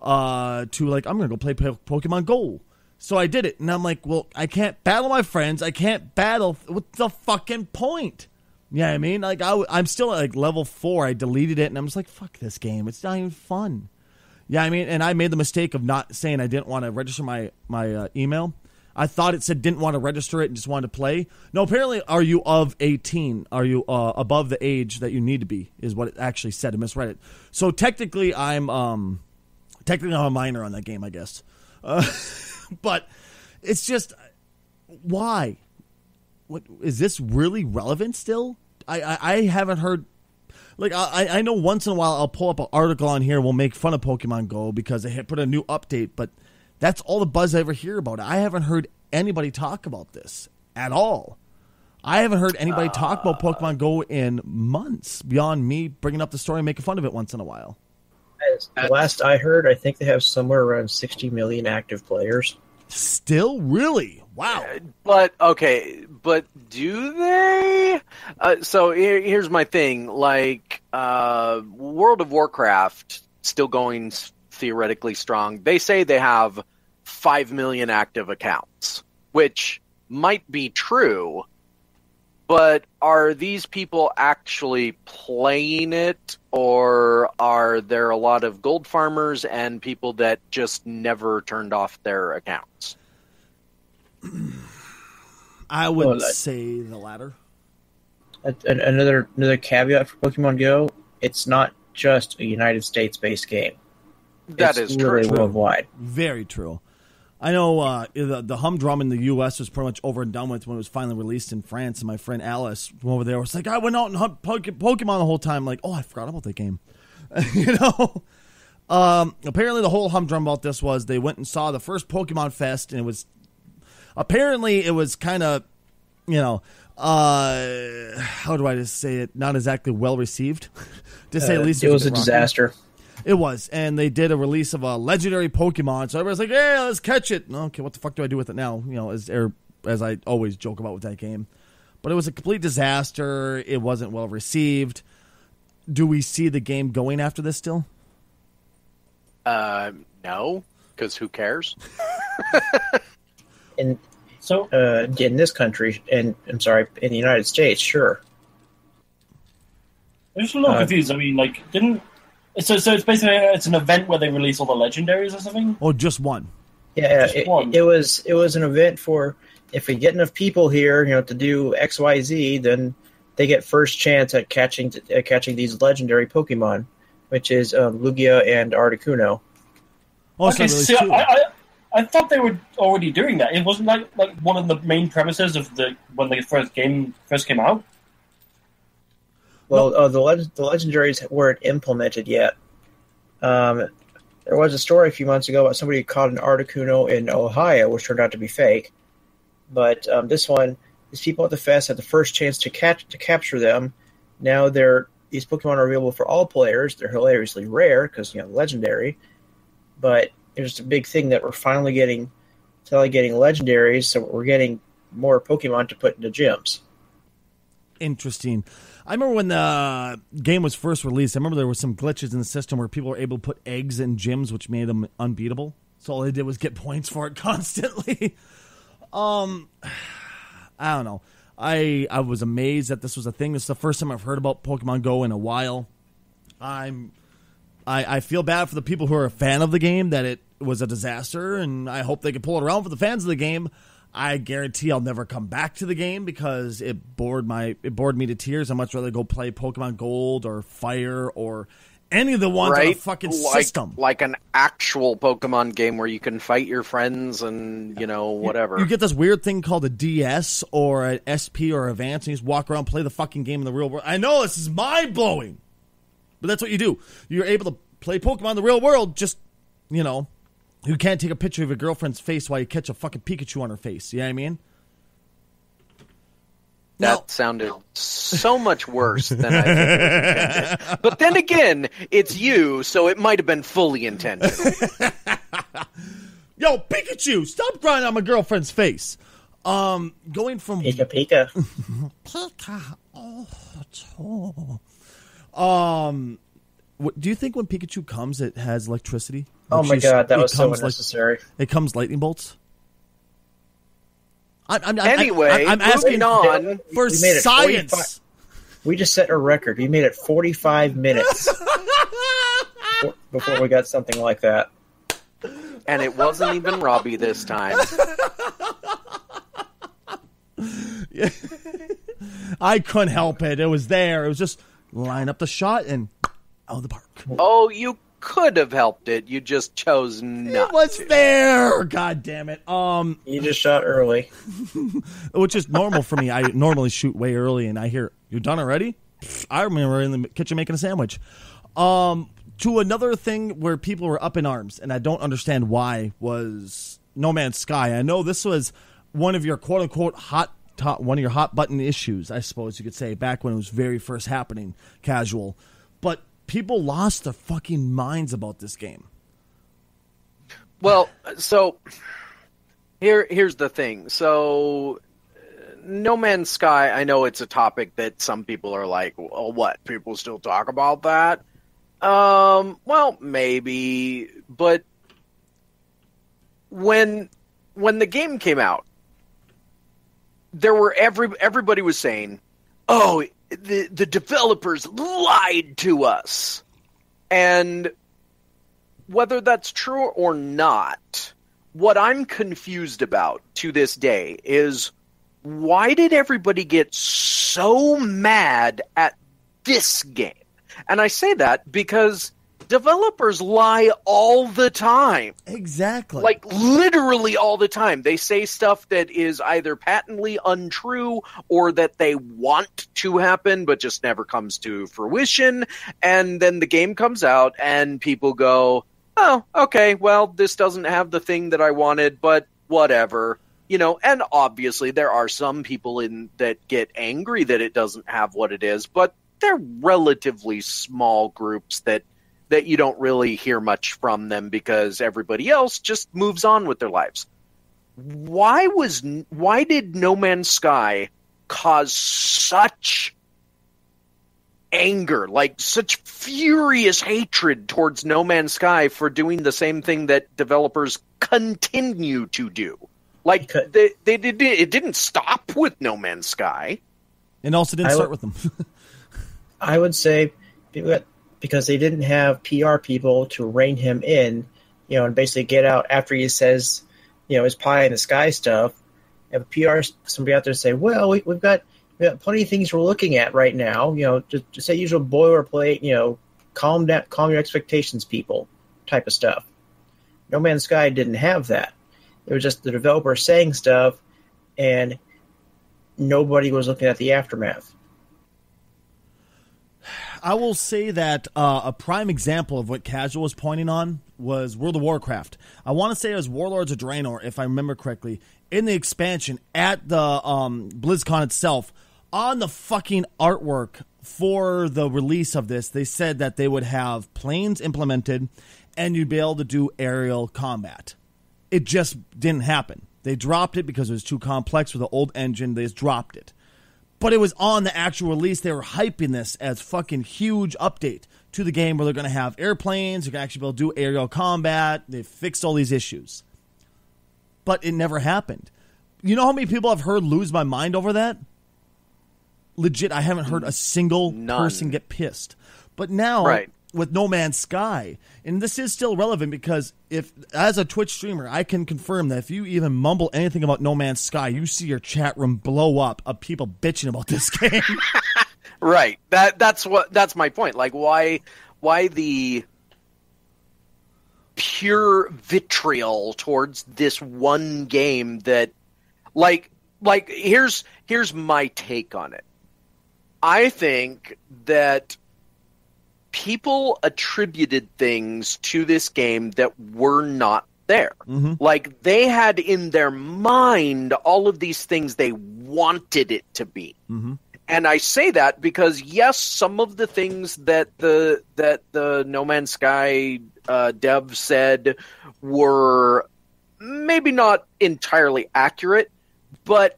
A: uh, to like, I'm to go play po- Pokemon Gold. So I did it. And I'm like, well, I can't battle my friends. I can't battle. What's the fucking point? Yeah, I mean, like I, am still at like level four. I deleted it, and I'm just like, fuck this game. It's not even fun. Yeah, I mean, and I made the mistake of not saying I didn't want to register my my uh, email. I thought it said didn't want to register it and just wanted to play. No, apparently, are you of 18? Are you uh, above the age that you need to be? Is what it actually said. I misread it. So technically, I'm um, technically I'm a minor on that game, I guess. Uh, but it's just why? What is this really relevant still? I I, I haven't heard. Like I, I know once in a while I'll pull up an article on here. We'll make fun of Pokemon Go because they put a new update, but that's all the buzz I ever hear about it. I haven't heard anybody talk about this at all. I haven't heard anybody talk about Pokemon Go in months beyond me bringing up the story and making fun of it once in a while.
C: As last I heard, I think they have somewhere around 60 million active players.
A: Still, really? Wow.
B: But okay, but do they? Uh, so here, here's my thing: like uh, World of Warcraft, still going theoretically strong. They say they have five million active accounts, which might be true. But are these people actually playing it, or are there a lot of gold farmers and people that just never turned off their accounts?
A: I would
C: Well, I-
A: say the latter.
C: Another another caveat for Pokemon Go: it's not just a United States based game.
B: That
C: it's
B: is
C: literally
B: true.
C: worldwide.
A: Very true. I know uh, the the humdrum in the U.S. was pretty much over and done with when it was finally released in France. And my friend Alice from over there was like, "I went out and hunt Pokemon the whole time." Like, oh, I forgot about that game. you know. Um, apparently, the whole humdrum about this was they went and saw the first Pokemon Fest, and it was apparently it was kind of, you know, uh, how do I just say it? Not exactly well received, to say
C: Uh,
A: at least.
C: it was a
A: rocky.
C: disaster.
A: It was, and they did a release of a legendary Pokemon. So everybody's like, "Hey, let's catch it." Okay, what the fuck do I do with it now? You know, as er, as I always joke about with that game, but it was a complete disaster. It wasn't well received. Do we see the game going after this still?
B: Uh, no, because who cares?
C: In
D: So
C: uh, in this country, and I'm sorry, in the United States, sure.
D: I'm just a little
C: Uh,
D: confused. I mean, like, didn't so? So it's basically it's an event where they release all the legendaries or something.
A: Or just one?
C: Yeah,
D: Just
C: it,
D: one.
C: it was it was an event for if we get enough people here, you know, to do X Y Z, then they get first chance at catching at catching these legendary Pokemon, which is um, Lugia and Articuno.
A: It's
D: okay,
A: not
D: so. I, I I thought they were already doing that. It wasn't like like one of the main premises of the when the first game first came out.
C: Well, uh, the leg- the legendaries weren't implemented yet. Um, there was a story a few months ago about somebody who caught an Articuno in Ohio, which turned out to be fake. But um, this one, these people at the fest had the first chance to catch to capture them. Now they're these Pokemon are available for all players. They're hilariously rare because you know legendary. But it's just a big thing that we're finally getting, finally getting legendaries. So we're getting more Pokemon to put into gyms.
A: Interesting. I remember when the game was first released. I remember there were some glitches in the system where people were able to put eggs in gyms, which made them unbeatable. So all they did was get points for it constantly. um, I don't know. I I was amazed that this was a thing. This is the first time I've heard about Pokemon Go in a while. I'm I, I feel bad for the people who are a fan of the game that it was a disaster, and I hope they can pull it around for the fans of the game. I guarantee I'll never come back to the game because it bored my it bored me to tears. I'd much rather go play Pokemon Gold or Fire or any of the ones on the
B: right?
A: fucking
B: like,
A: system.
B: like an actual Pokemon game where you can fight your friends and you know whatever.
A: You get this weird thing called a DS or an SP or Advance, and you just walk around, play the fucking game in the real world. I know this is mind blowing, but that's what you do. You're able to play Pokemon in the real world. Just you know, you can't take a picture of your girlfriend's face while you catch a fucking Pikachu on her face. You know what I mean?
B: that
A: Now-
B: sounded so much worse than I think it was intended. But then again, it's you, so it might have been fully intentional.
A: Yo, Pikachu, stop grinding on my girlfriend's face. Um, going from
C: Pika Pika.
A: Pika. Oh, um, what, do you think when Pikachu comes, it has electricity?
C: Oh my god, that
A: it
C: was so
A: comes like- it comes lightning bolts. I'm, I'm, I'm-
B: anyway,
A: I'm, I'm asking
B: on.
A: for
C: We made
A: science.
C: We just set a record. We made it 45 minutes before- before we got something like that.
B: and it wasn't even Robbie this time.
A: I couldn't help it. It was there. It was just line up the shot and out of the park.
B: Oh, you could have helped it. You just chose not.
A: It was
B: to.
A: there. God damn it. Um,
C: You just shot early.
A: which is normal for me. I normally shoot way early, and I hear you're done already. I remember in the kitchen making a sandwich. Um, to another thing where people were up in arms, and I don't understand why was No Man's Sky. I know this was one of your quote unquote hot top, one of your hot button issues, I suppose you could say, back when it was very first happening, casual. People lost their fucking minds about this game.
B: Well, so here here's the thing. So No Man's Sky, I know it's a topic that some people are like, "Well, what? People still talk about that?" Um, well, maybe, but when when the game came out, there were every everybody was saying, "Oh, the the developers lied to us." And whether that's true or not, what I'm confused about to this day is why did everybody get so mad at this game? And I say that because developers lie all the time.
A: Exactly.
B: Like literally all the time. They say stuff that is either patently untrue or that they want to happen but just never comes to fruition. And then the game comes out and people go, oh, okay, well, this doesn't have the thing that I wanted, but whatever. You know, and obviously there are some people in that get angry that it doesn't have what it is, but they're relatively small groups that that you don't really hear much from them because everybody else just moves on with their lives. Why was why did No Man's Sky cause such anger, like such furious hatred towards No Man's Sky for doing the same thing that developers continue to do? Like
C: Because-
B: they, they did it didn't stop with No Man's Sky.
A: and also didn't
C: I
A: start
C: would-
A: with them.
C: I would say because they didn't have PR people to rein him in, you know, and basically get out after he says, you know, his pie in the sky stuff. Have PR somebody out there say, well, we, we've got we got plenty of things we're looking at right now. You know, just just that usual boilerplate. You know, calm down, calm your expectations, people, type of stuff. No Man's Sky didn't have that. It was just the developer saying stuff, and nobody was looking at the aftermath.
A: I will say that uh, a prime example of what Casual was pointing on was World of Warcraft. I want to say it was Warlords of Draenor, if I remember correctly, in the expansion at the um, BlizzCon itself. On the fucking artwork for the release of this, they said that they would have planes implemented and you'd be able to do aerial combat. It just didn't happen. They dropped it because it was too complex with the old engine. They just dropped it but it was on the actual release. They were hyping this as fucking huge update to the game where they're going to have airplanes. You're going to actually be able to do aerial combat. They fixed all these issues, but it never happened. You know how many people I've heard lose my mind over that? Legit, I haven't heard a single
B: None.
A: person get pissed. But now,
B: Right.
A: With No Man's Sky, and this is still relevant because if, as a Twitch streamer, I can confirm that if you even mumble anything about No Man's Sky, you see your chat room blow up of people bitching about this game.
B: Right. That that's what that's my point. Like why why the pure vitriol towards this one game that like like here's here's my take on it. I think that people attributed things to this game that were not there. Like they had in their mind all of these things they wanted it to be. And I say that because yes, some of the things that the that the No Man's Sky uh, dev said were maybe not entirely accurate, but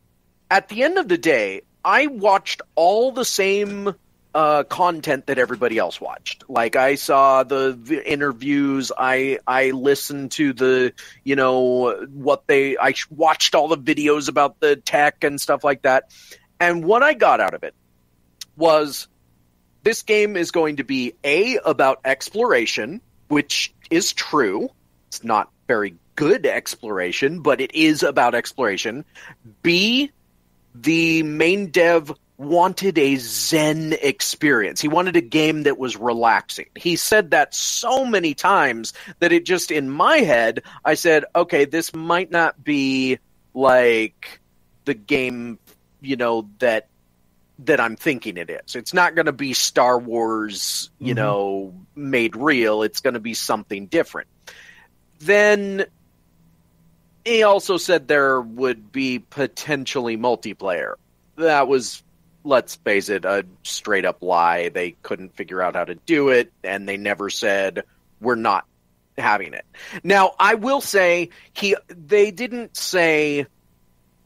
B: at the end of the day, I watched all the same uh, content that everybody else watched. Like I saw the v- interviews, I I listened to the you know what they I watched all the videos about the tech and stuff like that. And what I got out of it was this game is going to be a about exploration, which is true. It's not very good exploration, but it is about exploration. B, the main dev wanted a zen experience. He wanted a game that was relaxing. He said that so many times that it just in my head I said, "Okay, this might not be like the game, you know, that that I'm thinking it is. It's not going to be Star Wars, you
A: Mhm.
B: know, made real. It's going to be something different." Then he also said there would be potentially multiplayer. That was, let's face it, a straight up lie. They couldn't figure out how to do it, and they never said, we're not having it. Now, I will say, he they didn't say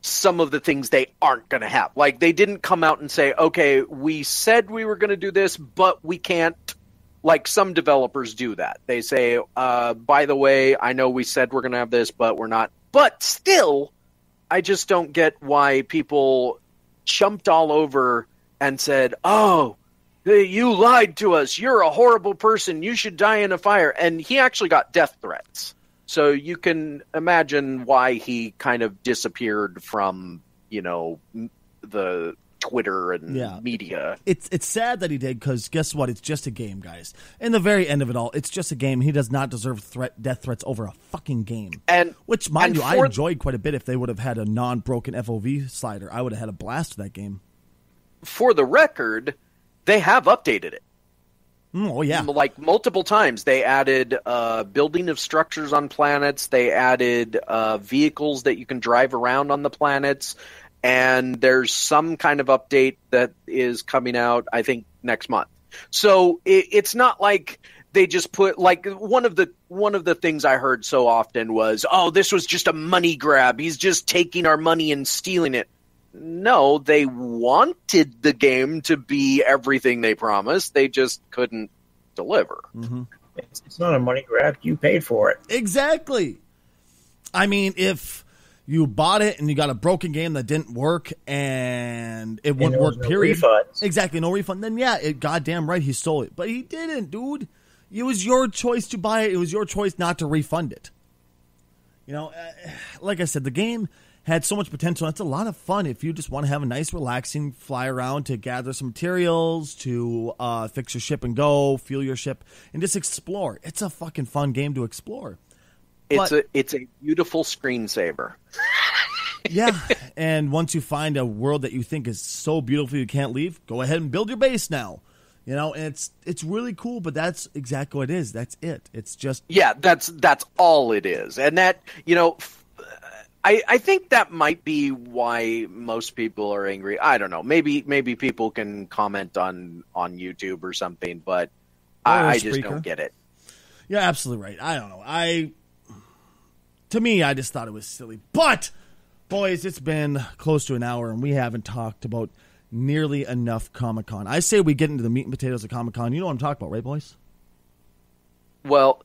B: some of the things they aren't going to have. Like, they didn't come out and say, okay, we said we were going to do this, but we can't like some developers do that. They say, uh, by the way, I know we said we're going to have this, but we're not. But still, I just don't get why people jumped all over and said, oh, you lied to us. You're a horrible person. You should die in a fire. And he actually got death threats. So you can imagine why he kind of disappeared from, you know, the Twitter and
A: Yeah.
B: media.
A: It's it's sad that he did because guess what? It's just a game, guys. In the very end of it all, it's just a game. He does not deserve threat death threats over a fucking game.
B: And
A: Which, mind
B: and
A: you, I enjoyed quite a bit. If they would have had a non-broken FOV slider, I would have had a blast with that game.
B: for the record, they have updated it.
A: Mm, oh yeah,
B: Like multiple times, they added uh, building of structures on planets. They added uh, vehicles that you can drive around on the planets, and there's some kind of update that is coming out. I think next month. So it, it's not like they just put like one of the one of the things I heard so often was, "Oh, this was just a money grab. He's just taking our money and stealing it." No, they wanted the game to be everything they promised. They just couldn't deliver.
C: It's, it's not a money grab. You paid for it.
A: exactly. I mean, if you bought it and you got a broken game that didn't work and it wouldn't
C: was
A: work,
C: no
A: period.
C: refunds.
A: Exactly, no refund. Then yeah, it goddamn right he stole it, but he didn't, dude. It was your choice to buy it. It was your choice not to refund it. You know, uh, like I said, the game had so much potential. It's a lot of fun if you just want to have a nice, relaxing fly around to gather some materials, to uh, fix your ship and go, fuel your ship, and just explore. It's a fucking fun game to explore.
B: It's
A: But-
B: a it's a beautiful screensaver.
A: Yeah, and once you find a world that you think is so beautiful you can't leave, go ahead and build your base now. You know, and it's it's really cool, but that's exactly what it is. That's it. It's just
B: Yeah, that's that's all it is, and that you know, I, I think that might be why most people are angry. I don't know. Maybe maybe people can comment on on YouTube or something, but I, I just don't get it.
A: You're absolutely right. I don't know. I to me, I just thought it was silly. But boys, it's been close to an hour, and we haven't talked about nearly enough Comic Con. I say we get into the meat and potatoes of Comic Con. You know what I'm talking about, right, boys?
B: Well,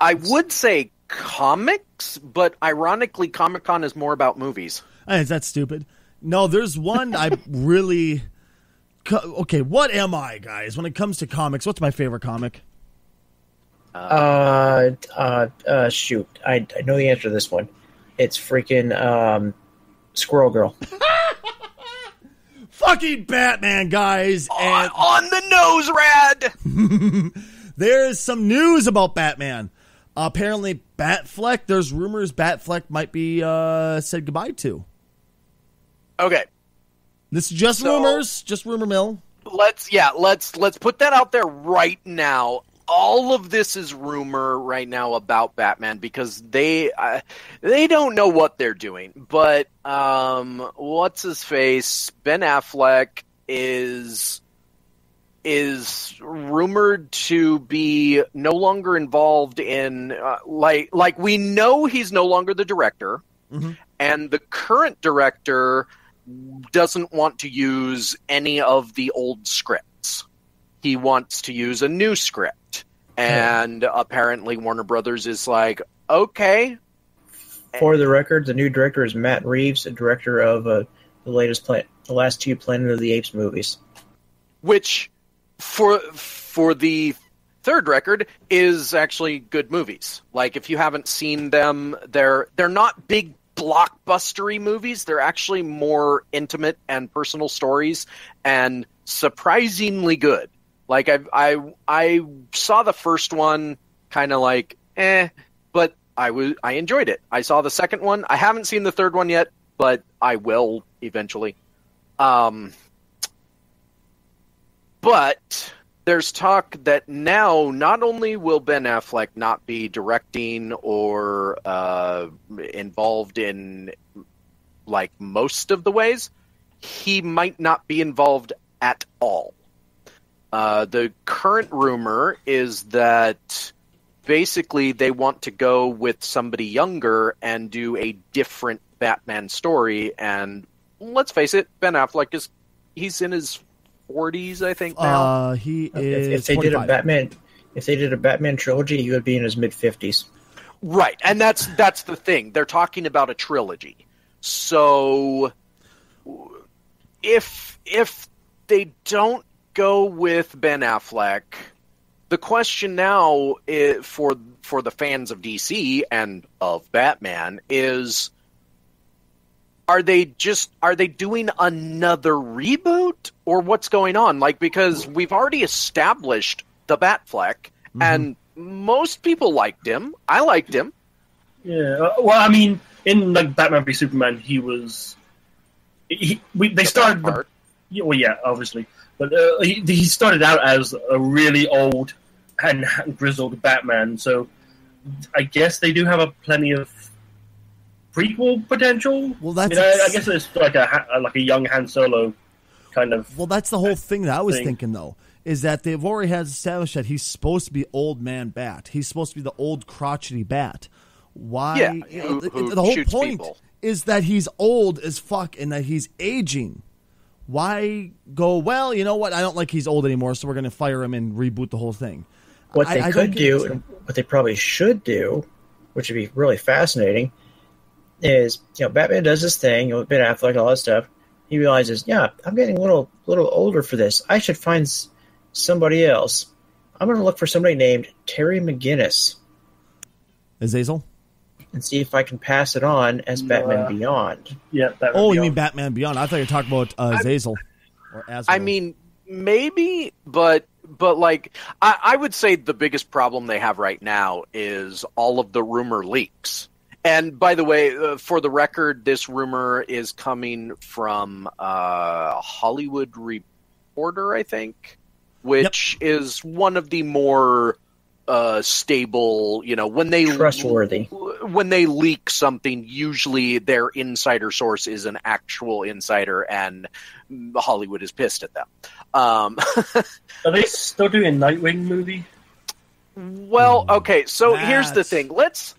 B: I would say comics, but ironically, Comic Con is more about movies.
A: Is that stupid? No, there's one I really. Okay, what am I, guys? When it comes to comics, what's my favorite comic?
C: Uh, uh, uh, shoot. I, I know the answer to this one. It's freaking um, Squirrel Girl.
A: Fucking Batman, guys!
B: On,
A: And
B: on the nose, Rad.
A: there's some news about Batman. apparently, Batfleck. There's rumors Batfleck might be uh, said goodbye to.
B: Okay,
A: This is just
B: So-
A: rumors, just rumor mill.
B: let's yeah, let's let's put that out there right now. All of this is rumor right now about Batman because they uh, they don't know what they're doing. But um, what's his face? Ben Affleck is is rumored to be no longer involved in uh, like like we know he's no longer the director
A: Mhm.
B: and the current director doesn't want to use any of the old scripts he wants to use a new script and apparently warner brothers is like okay
C: For the record, the new director is Matt Reeves, the director of uh, the latest plan- the last two Planet of the Apes movies.
B: which for for the third record is actually good movies. Like if you haven't seen them, they're they're not big blockbustery movies. They're actually more intimate and personal stories and surprisingly good. Like I I I saw the first one kind of like eh, but I was I enjoyed it. I saw the second one. I haven't seen the third one yet, but I will eventually. Um but there's talk that now not only will Ben Affleck not be directing or uh, involved in like most of the ways, he might not be involved at all. Uh, the current rumor is that basically they want to go with somebody younger and do a different Batman story. And let's face it, Ben Affleck is he's in his 40s, I think now.
A: Uh, he
C: If,
A: is.
C: if they did a Batman, if they did a Batman trilogy, he would be in his mid fifties.
B: Right, and that's that's the thing. They're talking about a trilogy. So if if they don't go with Ben Affleck, the question now i for for the fans of DC and of Batman is are they just are they doing another reboot or what's going on like because we've already established the Batfleck and most people liked him i liked him
D: Yeah. uh, Well, I mean, in like Batman v Superman, he was. He, we, they
B: The
D: started. The, well, yeah, obviously, but uh, he, he started out as a really old and grizzled Batman. So I guess they do have a plenty of prequel potential.
A: Well, that's-
D: I, mean, I, I guess it's like a Ha- like a young Han Solo kind of.
A: Well, that's the whole thing that I was
D: thing.
A: thinking though, is that they've already had established that he's supposed to be old man bat. He's supposed to be the old crotchety bat. Why?
B: Yeah, who-
A: the,
B: who
A: the whole point
B: people.
A: is that he's old as fuck and that he's aging. Why go? Well, you know what? I don't like he's old anymore, so we're going to fire him and reboot the whole thing.
C: What
A: I-
C: they
A: I
C: could do, and what they probably should do, which would be really fascinating, is you know Batman does this thing, you know, Ben Affleck, all that stuff. He realizes, yeah, I'm getting a little little older for this. I should find somebody else. I'm going to look for somebody named Terry McGinnis
A: Azazel?
C: And see if I can pass it on as Batman
D: Yeah.
C: Beyond.
D: Yeah. That
A: Oh,
D: be
A: you mean Batman Beyond? I thought you were talking about uh, Azazel or Azrael.
B: I mean, maybe, but but like I, I would say the biggest problem they have right now is all of the rumor leaks. And by the way, uh, for the record, this rumor is coming from uh, Hollywood Reporter, I think, which is one of the more uh, stable. You know, when they
C: Trustworthy.
B: when they leak something, usually their insider source is an actual insider, and Hollywood is pissed at them. Um,
D: Are they still doing Nightwing movie?
B: well, okay, so here's the thing. Let's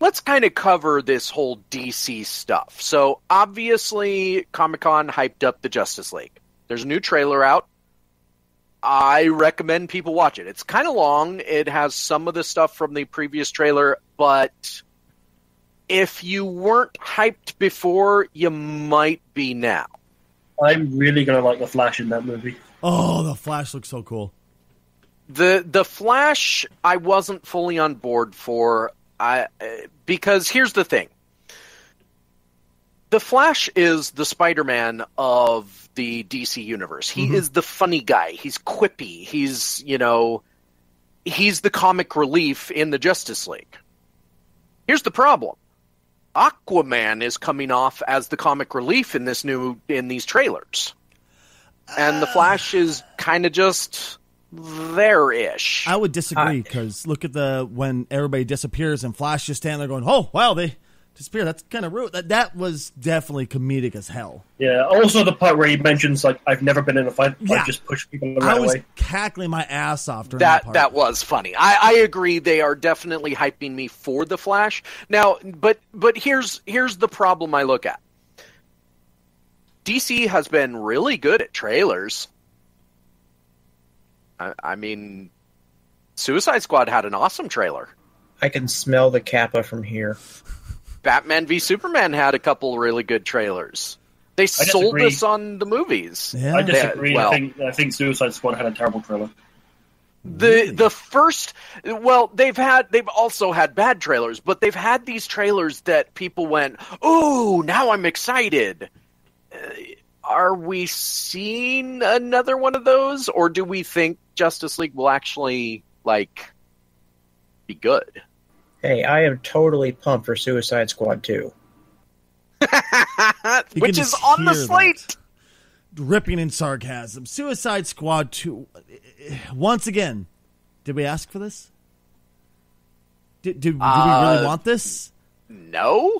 B: let's kind of cover this whole DC stuff. So obviously, Comic Con hyped up the Justice League. There's a new trailer out. I recommend people watch it. It's kind of long. It has some of the stuff from the previous trailer, but if you weren't hyped before, you might be now.
D: I'm really gonna like the Flash in that movie.
A: oh, the Flash looks so cool.
B: The the Flash I wasn't fully on board for I uh, because here's the thing. The Flash is the Spider-Man of the DC universe. He mm-hmm. is the funny guy. He's quippy. He's, you know, he's the comic relief in the Justice League. Here's the problem. Aquaman is coming off as the comic relief in this new in these trailers. And the uh. Flash is kind of just there-ish.
A: I would disagree because look at the when everybody disappears and Flash just standing there going, "Oh, wow, they disappeared." That's kind of rude. That that was definitely comedic as hell.
D: Yeah. Also, the part where he mentions like I've never been in a fight.
A: Yeah.
D: I just push people
A: I
D: right
A: was
D: away.
A: cackling my ass off during that
B: that
A: part.
B: that was funny. I, I agree. They are definitely hyping me for the Flash now. But but here's here's the problem I look at. DC has been really good at trailers. I, I mean, Suicide Squad had an awesome trailer.
C: I can smell the Kappa from here.
B: Batman v Superman had a couple really good trailers. They sold
D: disagree.
B: us on the movies.
A: Yeah.
D: I disagree.
B: well-
D: I think I think Suicide Squad had a terrible trailer.
B: The
A: Really?
B: the first well they've had they've also had bad trailers but they've had these trailers that people went oh now I'm excited uh, are we seeing another one of those or do we think Justice League will actually like be good
C: Hey, I am totally pumped for Suicide Squad 2.
B: Which is on the slate
A: that. Ripping in sarcasm. Suicide Squad 2. Once again, did we ask for this? Did, did, do we
B: Uh,
A: really want this?
B: no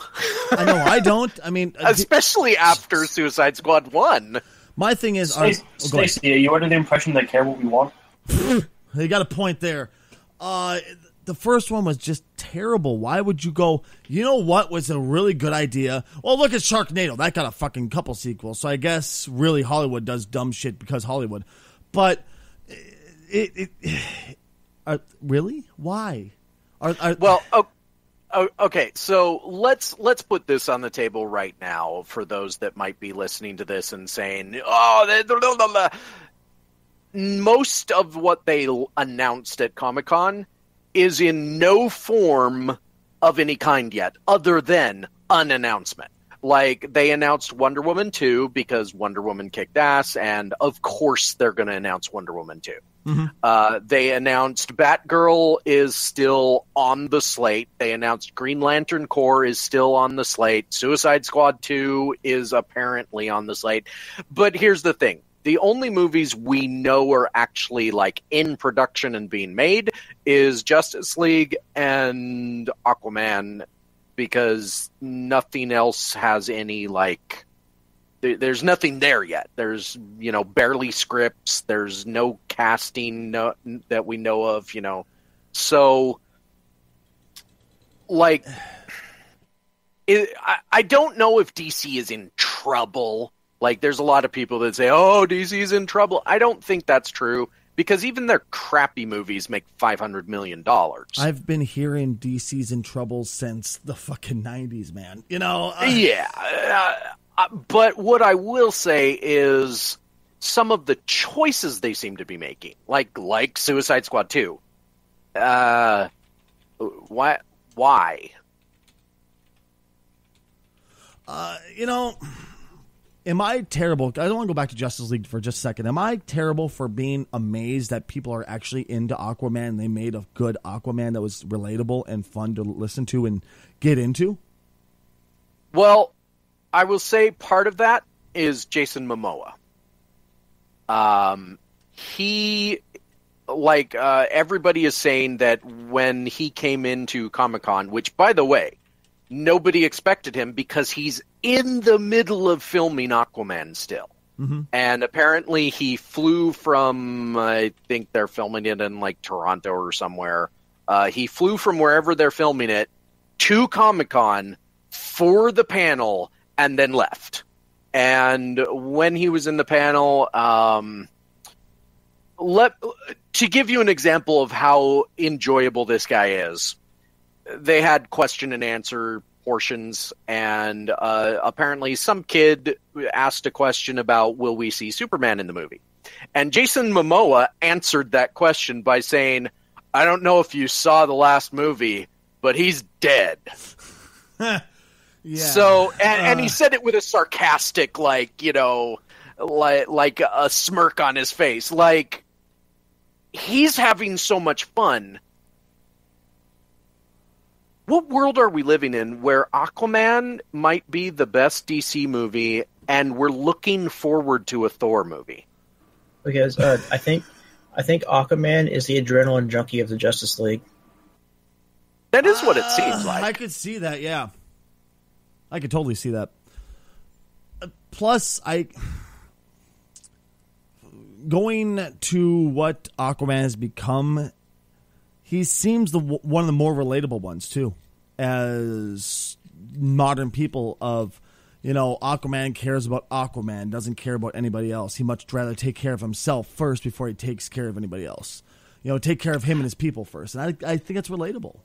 A: I know I don't. I mean, uh,
B: especially after Suicide Squad 1
A: my thing is, are,
D: Stacy,
A: oh.
D: Stacy, are you under the impression they care what we want?
A: You got a point there. Uh, the first one was just terrible. Why would you go? You know what was a really good idea? Well, look at Sharknado. That got a fucking couple sequels. So I guess really Hollywood does dumb shit because Hollywood. But it, it, uh, really why? Are, are,
B: Well, okay. So let's let's put this on the table right now for those that might be listening to this and saying, "Oh, they, blah, blah, blah, blah." most of what they announced at Comic Con is in no form of any kind yet, other than an announcement. Like they announced Wonder Woman 2 because Wonder Woman kicked ass, and of course they're going to announce Wonder Woman 2. Uh, they announced Batgirl is still on the slate. They announced Green Lantern Corps is still on the slate. Suicide Squad 2 is apparently on the slate. But here's the thing. The only movies we know are actually like in production and being made is Justice League and Aquaman because nothing else has any like there- there's nothing there yet. There's you know barely scripts. There's no casting no, that we know of. You know, so like it, I, I don't know if DC is in trouble. Like, there's a lot of people that say, "Oh, DC's in trouble." I don't think that's true because even their crappy movies make five hundred million dollars.
A: I've been hearing DC's in trouble since the fucking nineties, man. You know, uh,
B: Yeah, uh, but what I will say is some of the choices they seem to be making, like like Suicide Squad two. Uh, why? Why?
A: Uh, you know, am I terrible? I don't want to go back to Justice League for just a second. Am I terrible for being amazed that people are actually into Aquaman? They made a good Aquaman that was relatable and fun to listen to and get into.
B: Well, I will say part of that is Jason Momoa. Um, he, like uh, everybody is saying that when he came into Comic Con, which by the way, nobody expected him because he's in the middle of filming Aquaman still. And apparently he flew from, I think they're filming it in like Toronto or somewhere. Uh, he flew from wherever they're filming it to Comic Con for the panel and then left. And when he was in the panel, um, let to give you an example of how enjoyable this guy is, they had question and answer portions, and uh, apparently some kid asked a question about will we see Superman in the movie, and Jason Momoa answered that question by saying, "I don't know if you saw the last movie, but he's dead."
A: Yeah.
B: So, and, and
A: Uh.
B: he said it with a sarcastic, like you know, like like a smirk on his face, like he's having so much fun. What world are we living in where Aquaman might be the best DC movie, and we're looking forward to a Thor movie?
C: because uh, I think I think Aquaman is the adrenaline junkie of the Justice League.
B: That is what it seems
A: Uh,
B: like.
A: I could see that. Yeah, I could totally see that. Uh, Plus, I going to what Aquaman has become. He seems the one of the more relatable ones too, as modern people of. You know, Aquaman cares about Aquaman, doesn't care about anybody else. He much rather take care of himself first before he takes care of anybody else. You know, take care of him and his people first. And I, I think that's relatable.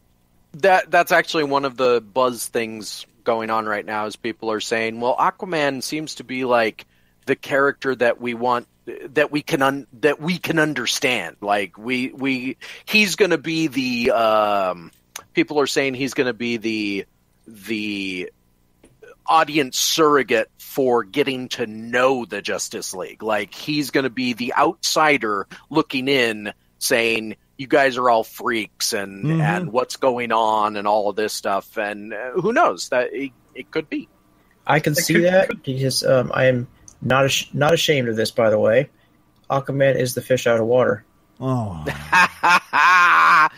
B: that that's actually one of the buzz things going on right now is people are saying, well, Aquaman seems to be like the character that we want that we can un, that we can understand. Like we we he's going to be the um, people are saying he's going to be the the audience surrogate for getting to know the Justice League. Like he's going to be the outsider looking in, saying, "You guys are all freaks," and
A: Mhm.
B: and what's going on, and all of this stuff. And uh, who knows that it, it could be.
C: I can
D: It
C: see
D: could-
C: that because um, I am not ash- not ashamed of this. By the way, Aquaman is the fish out of water.
A: Oh,
B: I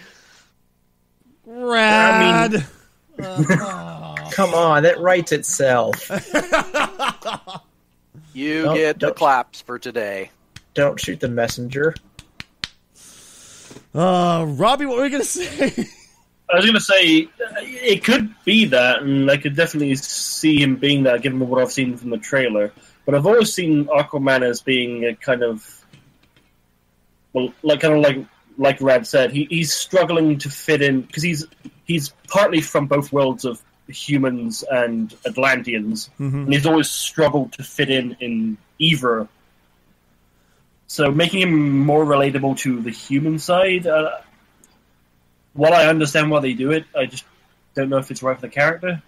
A: rad.
C: Come on, that writes itself.
B: you
C: Don't-
B: get the
C: don't-
B: claps for today.
C: Don't shoot the messenger.
A: uh, Robbie, what were you gonna say?
D: I was going to say uh, it could be that, and I could definitely see him being that, given what I've seen from the trailer. But I've always seen Aquaman as being a kind of, well, like kind of like like Rad said, he, he's struggling to fit in because he's he's partly from both worlds of humans and Atlanteans,
A: Mhm.
D: and he's always struggled to fit in in either. So making him more relatable to the human side. Uh, while I understand why they do it, I just don't know if it's right for the character.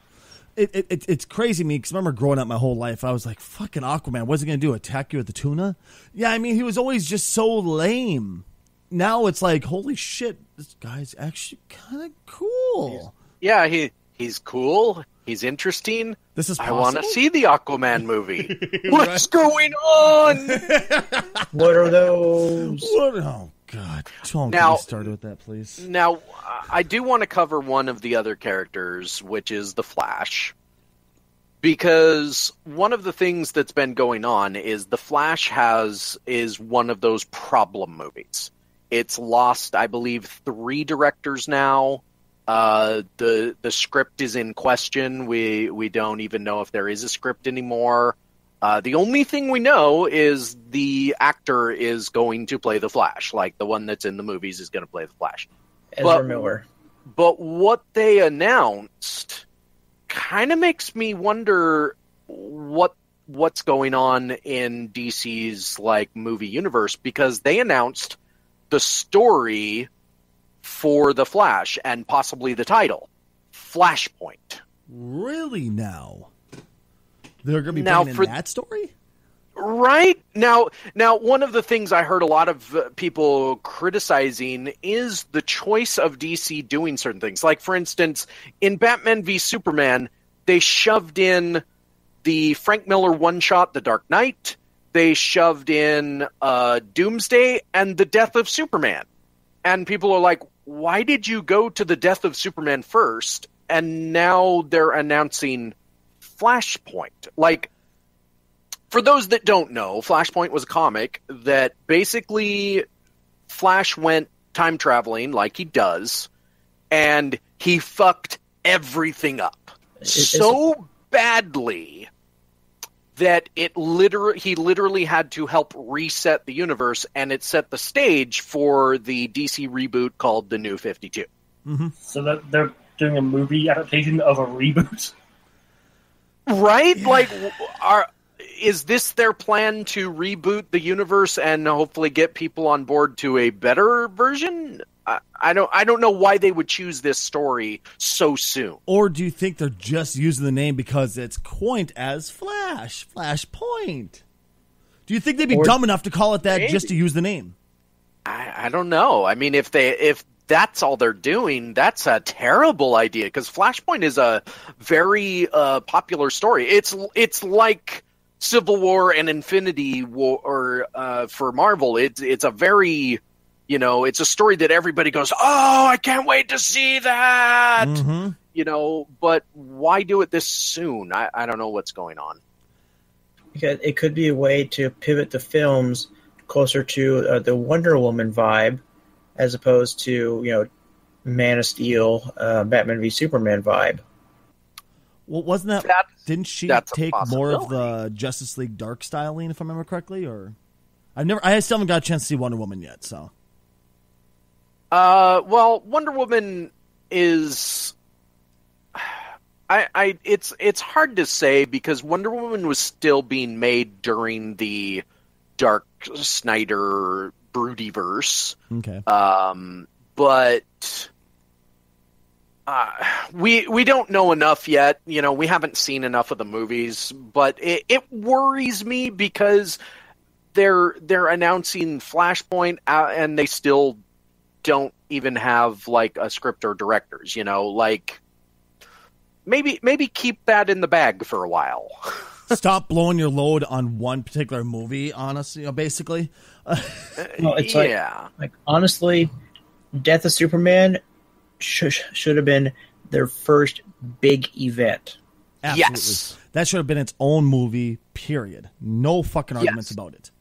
A: It, it, it it's crazy me because remember growing up my whole life, I was like, "Fucking Aquaman, what's he gonna do? Attack you with the tuna?" Yeah, I mean, he was always just so lame. Now it's like, holy shit, this guy's actually kind of cool.
B: Yeah, he he's cool. He's interesting.
A: This is
B: I want to see the Aquaman movie. What's going on?
C: What are those?
A: What? Oh God! Don't
B: Now-
A: get started with that, please.
B: Now, I do want to cover one of the other characters, which is the Flash. Because one of the things that's been going on is the Flash has is one of those problem movies. It's lost, I believe, three directors now. Uh, the the script is in question. We we don't even know if there is a script anymore. Uh, the only thing we know is the actor is going to play the Flash, like the one that's in the movies is going to play the Flash.
C: Ezra
B: But-
C: Miller.
B: But what they announced kind of makes me wonder what what's going on in DC's like movie universe because they announced the story for the Flash and possibly the title, Flashpoint.
A: Really now? They're gonna be
B: Now, for-
A: in that story?
B: Right now, now one of the things I heard a lot of uh, people criticizing is the choice of DC doing certain things. Like, for instance, in Batman v Superman, they shoved in the Frank Miller one shot, The Dark Knight. They shoved in uh, Doomsday and the death of Superman. And people are like, why did you go to the death of Superman first? And now they're announcing Flashpoint. Like, for those that don't know, Flashpoint was a comic that basically Flash went time traveling like he does, and he fucked everything up so badly that it literally he literally had to help reset the universe, and it set the stage for the DC reboot called the New Fifty Two. Mm-hmm.
D: So that they're doing a movie adaptation of a reboot.
B: Right? Like, are is this their plan to reboot the universe and hopefully get people on board to a better version? I, I don't. I don't know why they would choose this story so soon.
A: Or do you think they're just using the name because it's coined as Flash, Flashpoint? Do you think they'd be
C: Or-
A: dumb enough to call it that
B: Maybe.
A: just to use the name?
B: I, I don't know. I mean, if they if that's all they're doing, that's a terrible idea because Flashpoint is a very uh, popular story. It's it's like Civil War and Infinity War or uh, for Marvel. It's it's a very you know it's a story that everybody goes, oh, I can't wait to see that.
A: Mhm.
B: You know, but why do it this soon? I, I don't know what's going on.
C: Because it could be a way to pivot the films closer to uh, the Wonder Woman vibe, as opposed to you know Man of Steel, uh, Batman v Superman vibe.
A: Well, wasn't that?
B: That's-
A: didn't she take more of the Justice League dark styling, if I remember correctly? Or I've never, I still haven't got a chance to see Wonder Woman yet. So
B: Uh, well, Wonder Woman is I, I it's it's hard to say because Wonder Woman was still being made during the Dark Snyder Broodiverse.
A: Okay.
B: Um, but uh, we we don't know enough yet. You know, we haven't seen enough of the movies, but it, it worries me because they're they're announcing Flashpoint uh, and they still don't even have like a script or directors. You know, like maybe maybe keep that in the bag for a while.
A: Stop blowing your load on one particular movie. Honestly, you know, basically.
C: Well, it's like-
B: yeah.
C: Like honestly, Death of Superman should should have been their first big event.
A: Absolutely.
B: Yes.
A: That should have been its own movie. Period. No fucking arguments
B: Yes.
A: about it.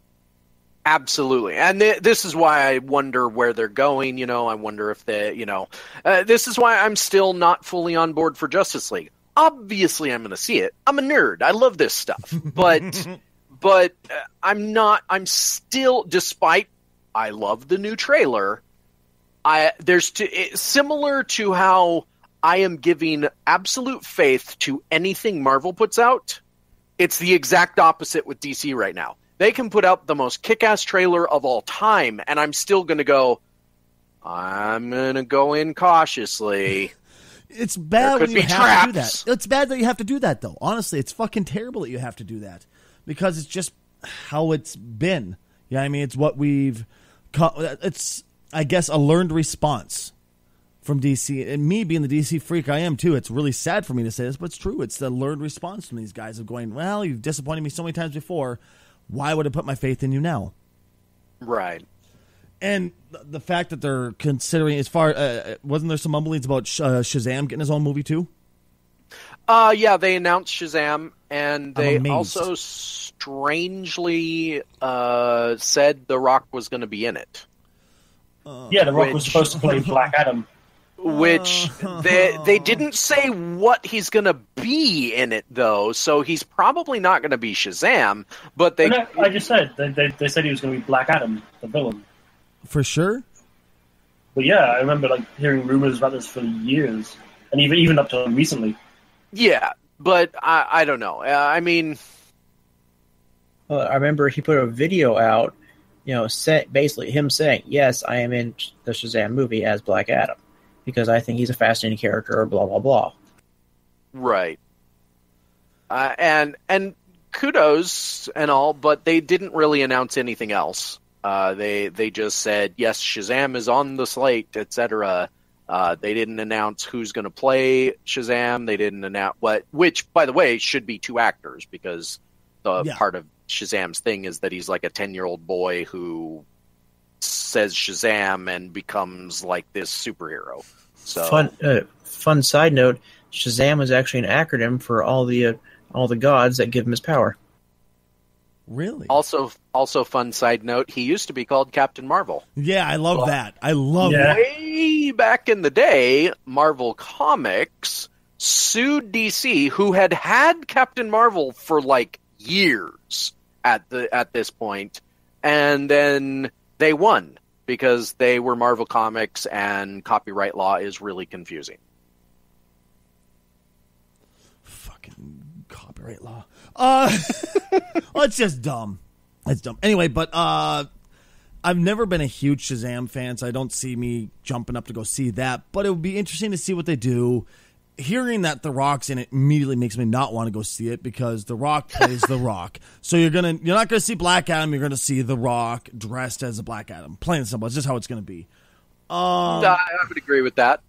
B: Absolutely, and th- this is why I wonder where they're going. You know, I wonder if they, you know, uh, this is why I'm still not fully on board for Justice League. Obviously, I'm going to see it. I'm a nerd. I love this stuff, but but uh, I'm not. I'm still, despite I love the new trailer. I there's to, it, similar to how I am giving absolute faith to anything Marvel puts out. It's the exact opposite with DC right now. They can put out the most kick-ass trailer of all time, and I'm still going to go. I'm going to go in cautiously.
A: It's bad when you have to do that. It's bad that you have to do that, though. Honestly, it's fucking terrible that you have to do that because it's just how it's been. Yeah, I mean, it's what we've. It's, I guess, a learned response from DC. And me being the DC freak I am too. It's really sad for me to say this, but it's true. It's the learned response from these guys of going, "Well, you've disappointed me so many times before. Why would I put my faith in you now?"
B: right.
A: And the- the fact that they're considering, as far uh, wasn't there some mumblings about Sh- uh, Shazam getting his own movie too?
B: Uh, yeah, they announced Shazam, and they also strangely uh, said The Rock was going to be in it.
D: Yeah, The Rock was
B: Which-
D: supposed to play Black Adam.
B: Which they they didn't say what he's going to be in it though, so he's probably not going to be Shazam. But they
D: No, I just said they, they, they said he was going to be Black Adam, the villain.
A: For sure.
D: But yeah, I remember like hearing rumors about this for years, and even even up to recently.
B: yeah, but I I don't know. Uh, I mean,
C: Well, I remember he put a video out, you know, set basically him saying, "Yes, I am in the Shazam movie as Black Adam because I think he's a fascinating character." Blah blah blah.
B: Right. Uh, and and kudos and all, but they didn't really announce anything else. Uh, they they just said yes, Shazam is on the slate, etc. Uh, they didn't announce who's going to play Shazam. They didn't announce what, which by the way should be two actors because the
A: Yeah.
B: part of Shazam's thing is that he's like a ten year old boy who says Shazam and becomes like this superhero. So
C: Fun uh, fun side note: Shazam is actually an acronym for all the uh, all the gods that give him his power.
A: Really?
B: Also, also fun side note: he used to be called Captain Marvel.
A: yeah, I love that. I love
D: Yeah.
A: that.
B: Way back in the day, Marvel Comics sued DC, who had had Captain Marvel for like years at the at this point, and then they won because they were Marvel Comics, and copyright law is really confusing.
A: Fucking copyright law. Uh, well, it's just dumb. It's dumb. Anyway, but uh, I've never been a huge Shazam fan, so I don't see me jumping up to go see that. But it would be interesting to see what they do. Hearing that The Rock's in it immediately makes me not want to go see it because The Rock plays The Rock. So you're gonna you're not gonna see Black Adam. You're gonna see The Rock dressed as a Black Adam. playing and simple. It's just how it's gonna be. Um,
B: I I would agree with that.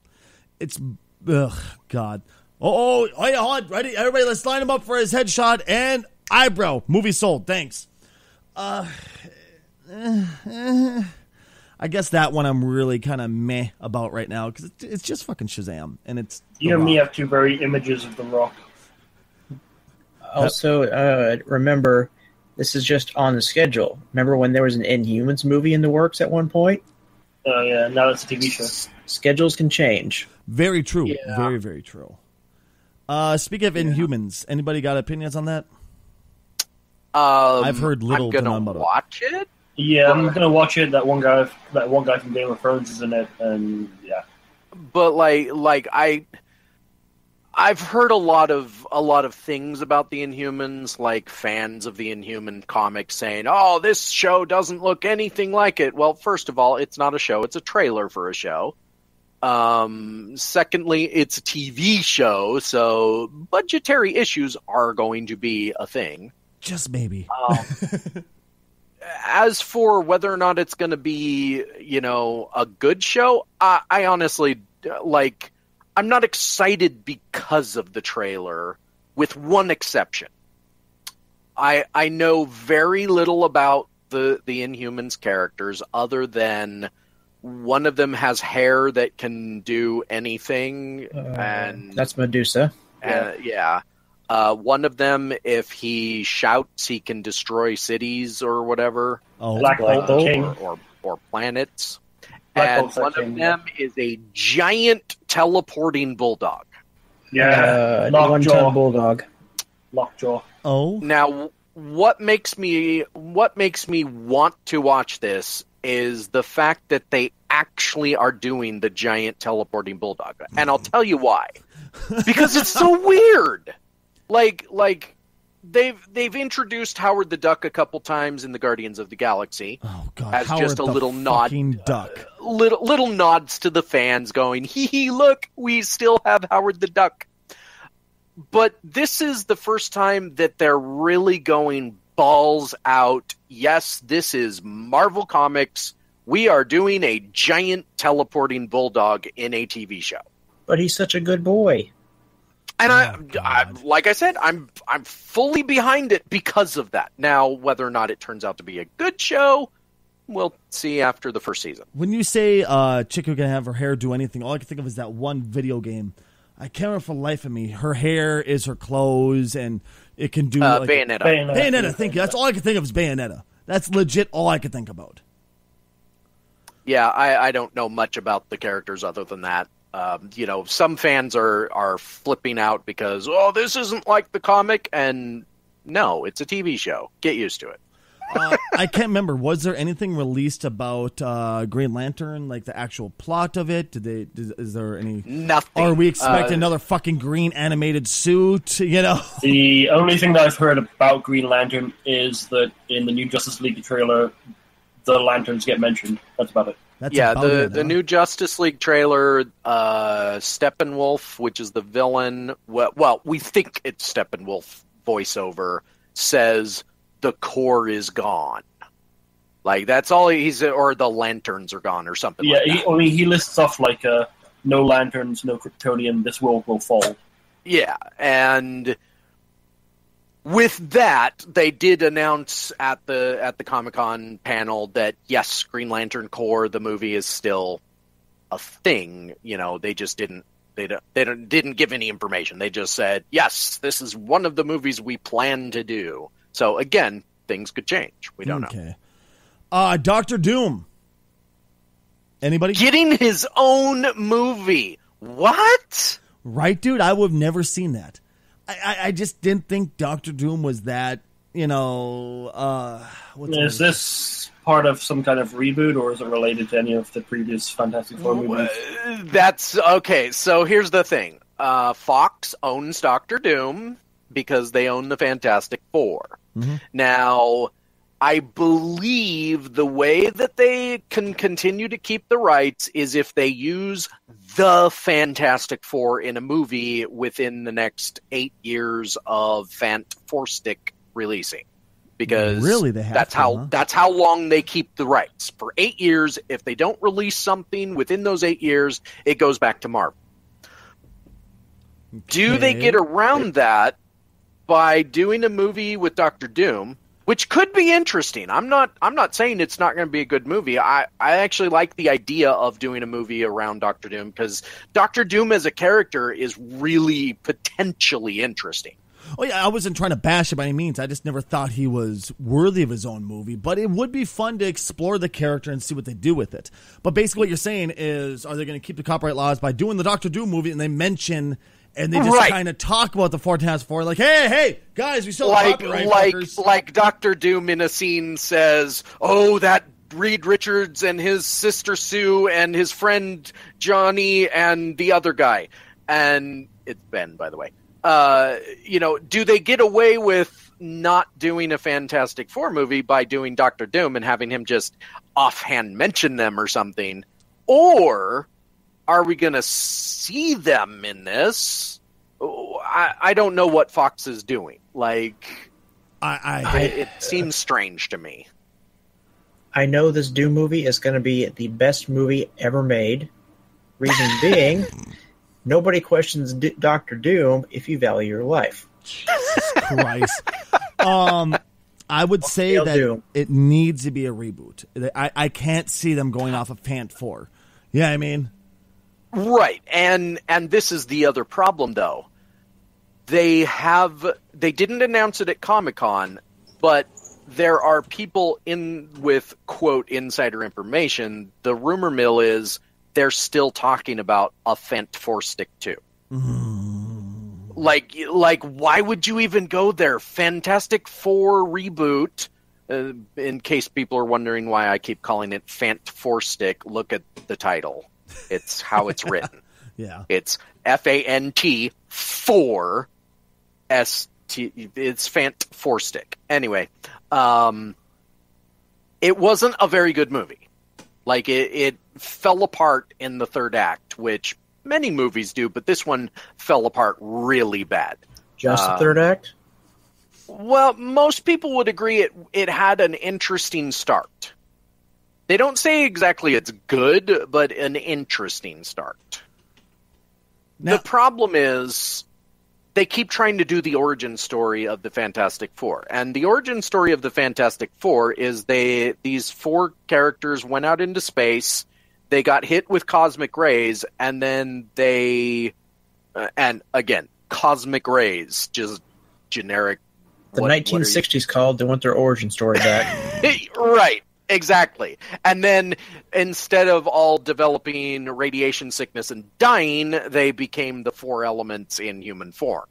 A: it's ugh, God. Oh, oh, oh, yeah, hold on. Ready? Everybody, let's line him up for his headshot and eyebrow. Movie sold. Thanks. Uh, eh, eh. I guess that one I'm really kind of meh about right now because it's, it's just fucking Shazam and it's
D: You
A: The
D: and me have two very images of The Rock.
C: Also, uh, remember this is just on the schedule. Remember when there was an Inhumans movie in the works at one point?
D: Uh, yeah, now it's a TV show.
C: Schedules can change.
A: very true.
B: Yeah.
A: Very very true. Uh, speaking of Inhumans, anybody got opinions on that?
B: Um,
A: I've heard little
B: I'm gonna
A: none
B: watch it.
D: Yeah, I'm gonna watch it. That one guy, that one guy from Game of Thrones is in it, and yeah,
B: but like like I I've heard a lot of a lot of things about the Inhumans, like fans of the Inhuman comic saying, "Oh, this show doesn't look anything like it." Well, first of all, it's not a show; it's a trailer for a show. Um, secondly, it's a TV show, so budgetary issues are going to be a thing.
A: Just maybe.
B: Um, as for whether or not it's going to be, you know, a good show, I, I honestly like. I'm not excited because of the trailer, with one exception. I I know very little about the the Inhumans characters other than one of them has hair that can do anything,
C: Uh,
B: and
C: that's Medusa.
B: uh, yeah. Uh, one of them, if he shouts, he can destroy cities or whatever,
A: oh,
D: Black
C: Black
D: Bolt
C: Bolt.
D: King.
B: or, or, or planets.
D: Black
B: and
D: Bolt's
B: one
D: that
B: of
D: king,
B: them is a giant teleporting bulldog.
D: Yeah,
C: uh,
D: Lockjaw.
C: one ton bulldog.
D: Lockjaw.
A: oh,
B: Now, what makes me what makes me want to watch this is the fact that they actually are doing the giant teleporting bulldog, and I'll tell you why. Because it's so weird. Like like they've they've introduced Howard the Duck a couple times in the Guardians of the Galaxy.
A: oh God!
B: As
A: Howard
B: just a
A: the
B: little nod.
A: fucking uh, duck.
B: Little little nods to the fans, going, "Hee hee! Look, we still have Howard the Duck." But this is the first time that they're really going balls out. Yes, this is Marvel Comics. We are doing a giant teleporting bulldog in a TV show.
C: But he's such a good boy.
B: And
A: Oh,
B: I, I, like I said, I'm I'm fully behind it because of that. Now, whether or not it turns out to be a good show, we'll see after the first season.
A: When you say uh, chick can have her hair do anything, all I can think of is that one video game. I can't remember for the life of me. Her hair is her clothes, and it can do
B: Uh,
A: like,
B: Bayonetta.
D: Bayonetta.
A: Bayonetta. Thank you. That's all I can think of is Bayonetta. That's legit all I can think about.
B: Yeah, I, I don't know much about the characters other than that. Um, you know, some fans are are flipping out because oh, this isn't like the comic, and no, it's a TV show. Get used to it.
A: Uh, I can't remember. Was there anything released about uh, Green Lantern, like the actual plot of it? Did they? Is, is there any?
B: Nothing.
A: Are we expecting
B: Uh,
A: another fucking green animated suit? You know?
D: The only thing that I've heard about Green Lantern is that in the new Justice League trailer, the lanterns get mentioned. That's about it.
A: That's
B: yeah, the
A: it,
B: the
A: huh?
B: new Justice League trailer, uh, Steppenwolf, which is the villain. Well, well, we think it's Steppenwolf voiceover says the core is gone. Like that's all he's, or the lanterns are gone, or something.
D: Yeah,
B: like that.
D: he, I mean, he lists off like uh, no lanterns, no Kryptonian, this world will fall.
B: Yeah, and with that, they did announce at the at the Comic Con panel that yes, Green Lantern Corps, the movie, is still a thing. You know, they just didn't they don't, they don't, didn't give any information. They just said yes, this is one of the movies we plan to do. So again, things could change. We don't know.
A: Okay. Uh, Doctor Doom. Anybody?
B: Getting his own movie. What?
A: Right, dude? I would have never seen that. I, I, I just didn't think Doctor Doom was that, you know, uh, what's
D: Is this part of some kind of reboot, or is it related to any of the previous Fantastic Four movies?
B: Uh, That's okay. So here's the thing: uh, Fox owns Doctor Doom because they own the Fantastic 4
A: Mhm.
B: Now, I believe the way that they can continue to keep the rights is if they use the Fantastic Four in a movie within the next eight years of Fant Four Stick releasing. Because
A: Really, they have
B: that's
A: to,
B: how
A: huh?
B: that's how long they keep the rights for eight years. If they don't release something within those eight years, it goes back to Marvel. Do they get around that by doing a movie with Doctor Doom, which could be interesting? I'm not I'm not saying it's not going to be a good movie. I I actually like the idea of doing a movie around Doctor Doom because Doctor Doom as a character is really potentially interesting.
A: Oh yeah, I wasn't trying to bash him by any means. I just never thought he was worthy of his own movie. But it would be fun to explore the character and see what they do with it. But basically, what you're saying is, are they going to keep the copyright laws by doing the Doctor Doom movie and they mention and they just
B: Right.
A: kind of talk about the Fantastic Four, like, hey, hey, guys, we still have
B: like
A: copyright
B: like
A: fuckers.
B: like Doctor Doom in a scene says, "Oh, that Reed Richards and his sister Sue and his friend Johnny and the other guy," and it's Ben, by the way. Uh, you know, do they get away with not doing a Fantastic Four movie by doing Doctor Doom and having him just offhand mention them or something, or are we going to see them in this? Oh, I, I don't know what Fox is doing. Like,
A: I, I
B: it, it seems strange to me.
C: I know this Doom movie is going to be the best movie ever made. Reason being, nobody questions D- Doctor Doom if you value your life.
A: Jesus Christ. um, I would say
C: they'll
A: that
C: do.
A: it needs to be a reboot. I, I can't see them going off of Fant Four. Yeah, I mean,
B: Right. And and this is the other problem though. They have they didn't announce it at Comic-Con, but there are people in with quote insider information. The rumor mill is they're still talking about a Fent 4 stick too. Like like why would you even go there? Fantastic 4 reboot. Uh, in case people are wondering why I keep calling it Fant 4 stick, look at the title. It's how it's written.
A: yeah.
B: It's F A N T four S T. It's Fant four stick. Anyway, um, it wasn't a very good movie. Like it, it fell apart in the third act, which many movies do, but this one fell apart really bad.
C: Just the third act?
B: Well, most people would agree it it had an interesting start. They don't say exactly it's good, but an interesting start.
A: Now,
B: the problem is they keep trying to do the origin story of the Fantastic Four. And the origin story of the Fantastic Four is they these four characters went out into space, they got hit with cosmic rays and then they uh, and again, cosmic rays, just generic
C: The
B: what- what
C: 1960s called, they want their origin story back.
B: right exactly and then instead of all developing radiation sickness and dying they became the four elements in human form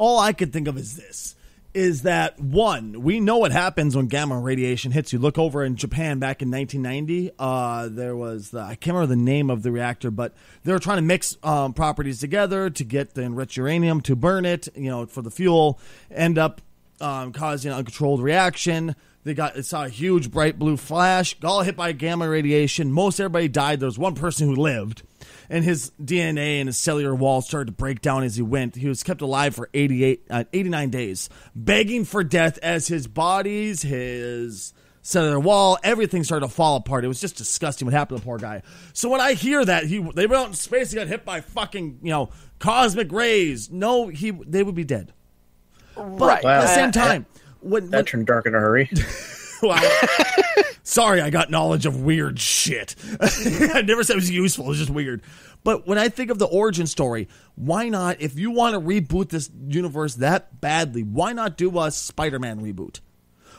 A: all I could think of is this: is that one, we know what happens when gamma radiation hits you. Look over in Japan back in 1990. Uh, there was the, I can't remember the name of the reactor, but they were trying to mix um, properties together to get the enriched uranium to burn it, you know, for the fuel. End up um, causing an uncontrolled reaction. They got it saw a huge bright blue flash, got all hit by gamma radiation. Most everybody died. There was one person who lived, and his DNA and his cellular wall started to break down as he went. He was kept alive for 88, uh, 89 days, begging for death as his bodies, his cellular wall, everything started to fall apart. It was just disgusting what happened to the poor guy. So when I hear that he they went out in space, he got hit by fucking you know cosmic rays. No, he they would be dead. But
B: Right.
A: at the same
C: Uh,
A: time, when,
C: that
A: when
C: turned dark in a hurry.
A: Wow. Sorry, I got knowledge of weird shit. I never said it was useful. It's just weird. But when I think of the origin story, why not? If you want to reboot this universe that badly, why not do a Spider-Man reboot,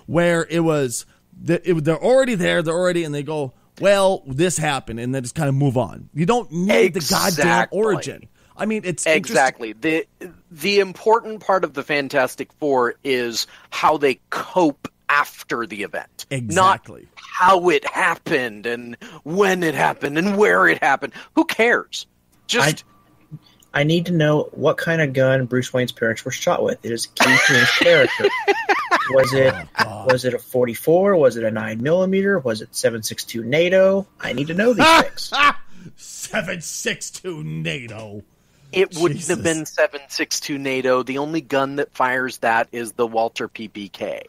A: where it was that they're already there, they're already, and they go, well, this happened, and then just kind of move on. You don't need the goddamn origin. I mean, it's
B: exactly the the important part of the fantastic four is how they cope after the event
A: Exactly.
B: not how it happened and when it happened and where it happened who cares just
C: I need to know what kind of gun Bruce Wayne's parents were shot with. It is key to his character. Was it oh, was it a 44? Was it a 9 millimeter? Was it 7.62 NATO? I need to know these things.
A: seven six two NATO.
B: It wouldn't
A: Jesus.
B: have been 762 NATO. The only gun that fires that is the Walther PPK.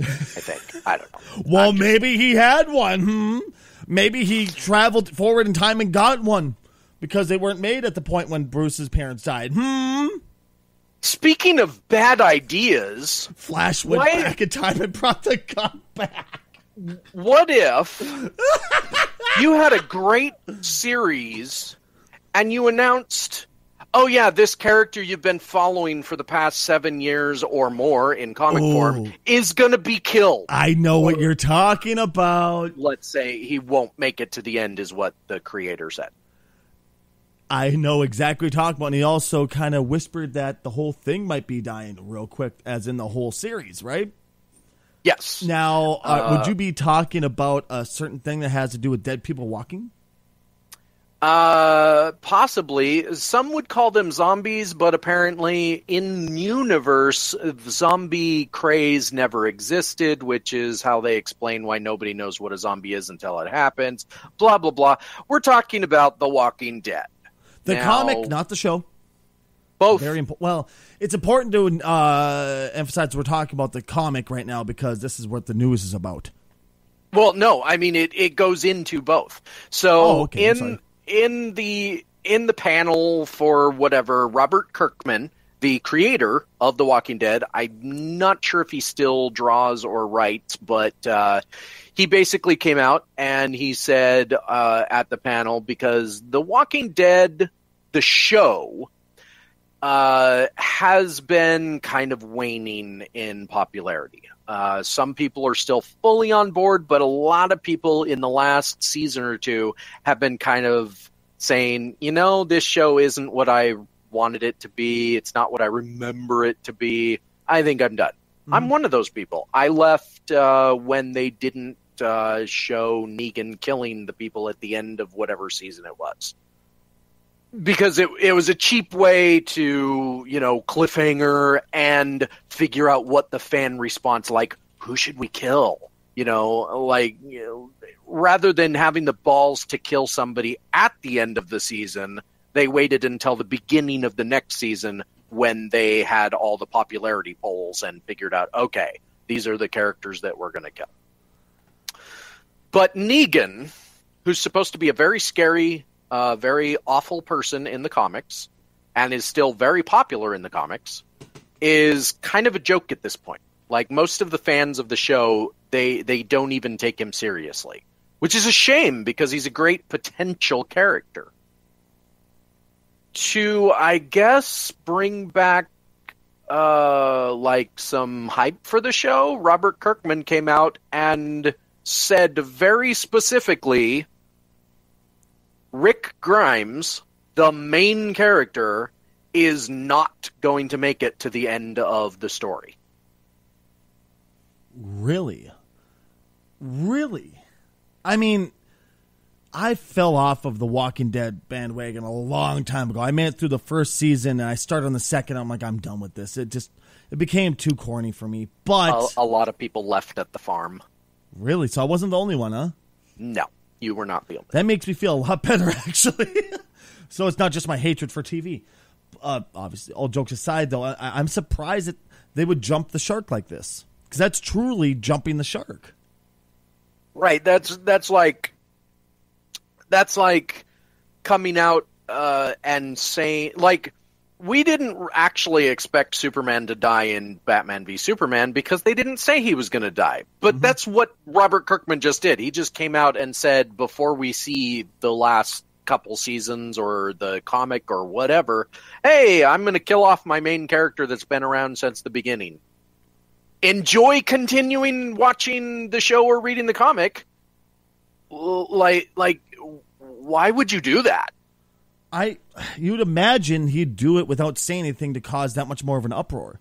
B: I think. I don't know.
A: Well, maybe he had one. Hmm? Maybe he traveled forward in time and got one because they weren't made at the point when Bruce's parents died. Hmm.
B: Speaking of bad ideas,
A: Flash went
B: Why-
A: back in time and brought the gun back.
B: what if you had a great series and you announced, oh, yeah, this character you've been following for the past seven years or more in comic
A: Ooh.
B: form is going to be killed?
A: I know what you're talking about.
B: Let's say he won't make it to the end, is what the creator said.
A: I know exactly what you're talking about. And he also kind of whispered that the whole thing might be dying real quick, as in the whole series, right?
B: Yes.
A: Now, uh,
B: Uh,
A: would you be talking about a certain thing that has to do with dead people walking?
B: Uh, possibly. Some would call them zombies, but apparently in universe, zombie craze never existed, which is how they explain why nobody knows what a zombie is until it happens. Blah blah blah. We're talking about The Walking Dead.
A: The
B: Now-
A: comic, not the show.
B: Both.
A: Very important. Well, it's important to uh, emphasize we're talking about the comic right now because this is what the news is about.
B: Well, no, I mean it. It goes into both. So
A: Oh, okay,
B: in. In the in the panel for whatever Robert Kirkman, the creator of The Walking Dead, I'm not sure if he still draws or writes, but uh, he basically came out and he said uh, at the panel because The Walking Dead, the show. Uh, has been kind of waning in popularity. Uh, some people are still fully on board, but a lot of people in the last season or two have been kind of saying, you know, this show isn't what I wanted it to be. It's not what I remember it to be. I think I'm done. I'm one of those people. I left uh, when they didn't uh, show Negan killing the people at the end of whatever season it was because it it was a cheap way to you know cliffhanger and figure out what the fan response like who should we kill? You know like you know, rather than having the balls to kill somebody at the end of the season they waited until the beginning of the next season when they had all the popularity polls and figured out okay these are the characters that we're going to kill. But Negan who's supposed to be a very scary uh, very awful person in the comics and is still very popular in the comics is kind of a joke at this point. Like most of the fans of the show, they they don't even take him seriously, which is a shame because he's a great potential character. To I guess bring back uh like some hype for the show, Robert Kirkman came out and said very specifically Rick Grimes, the main character, is not going to make it to the end of the story.
A: Really? Really? I mean, I fell off of the Walking Dead bandwagon a long time ago. I made it through the first season and I started on the second. I'm like, I'm done with this. It just it became too corny for me. But
B: A, a lot of people left at the farm.
A: really, so I wasn't the only one, huh?
B: No, you were not only.
A: That makes me feel a lot better, actually. so it's not just my hatred for TV. Uh, obviously, all jokes aside, though, I, I'm surprised that they would jump the shark like this because that's truly jumping the shark.
B: Right. That's that's like that's like coming out uh, and saying like we didn't actually expect Superman to die in Batman v Superman because they didn't say he was going to die. But mm-hmm. that's what Robert Kirkman just did. He just came out and said before we see the last couple seasons or the comic or whatever, "Hey, I'm going to kill off my main character that's been around since the beginning." Enjoy continuing watching the show or reading the comic. Like like why would you do that?
A: I you'd imagine he'd do it without saying anything to cause that much more of an uproar.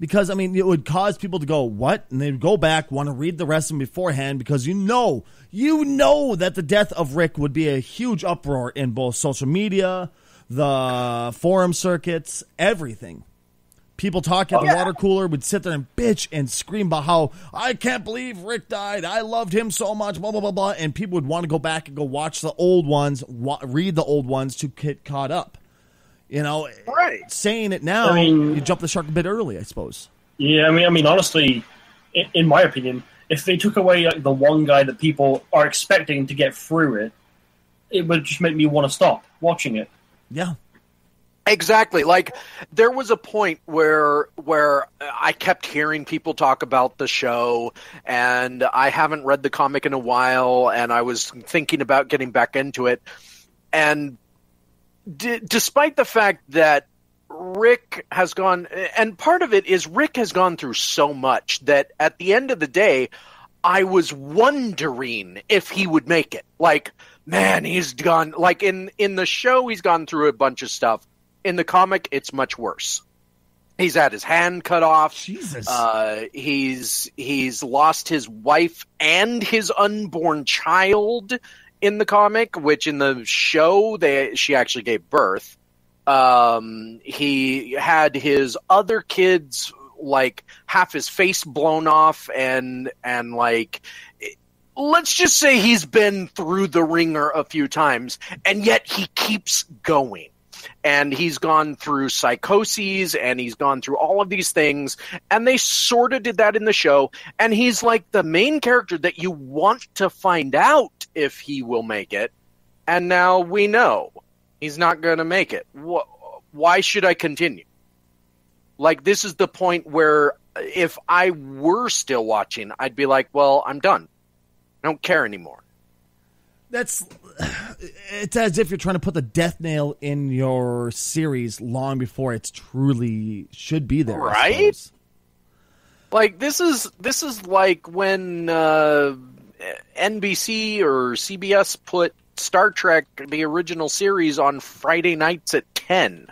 A: Because I mean, it would cause people to go, "What?" and they'd go back, want to read the rest of them beforehand, because you know, you know that the death of Rick would be a huge uproar in both social media, the forum circuits, everything. People talking at oh, the water cooler would sit there and bitch and scream about how I can't believe Rick died. I loved him so much. Blah blah blah blah. And people would want to go back and go watch the old ones, wa- read the old ones to get caught up. You know,
B: Right.
A: saying it now,
D: I mean-
A: you jump the shark a bit early, I suppose.
D: Yeah, I mean, I mean, honestly, in, in my opinion, if they took away like, the one guy that people are expecting to get through it, it would just make me want to stop watching it.
A: Yeah,
B: Exactly. Like there was a point where where I kept hearing people talk about the show and I haven't read the comic in a while and I was thinking about getting back into it and d- despite the fact that Rick has gone and part of it is Rick has gone through so much that at the end of the day I was wondering if he would make it. Like, man, he's gone like in in the show he's gone through a bunch of stuff. In the comic, it's much worse. He's had his hand cut off.
A: Jesus.
B: Uh, he's he's lost his wife and his unborn child in the comic, which in the show they she actually gave birth. Um, he had his other kids like half his face blown off and and like let's just say he's been through the ringer a few times and yet he keeps going and he's gone through psychoses and he's gone through all of these things and they sort of did that in the show and he's like the main character that you want to find out if he will make it and now we know he's not going to make it. Why should i continue? Like this is the point where if i were still watching i'd be like well i'm done. I don't care anymore
A: that's it's as if you're trying to put the death nail in your series long before it's truly should be there
B: right? like this is this is like when uh, nbc or cbs put star trek the original series on friday nights at 10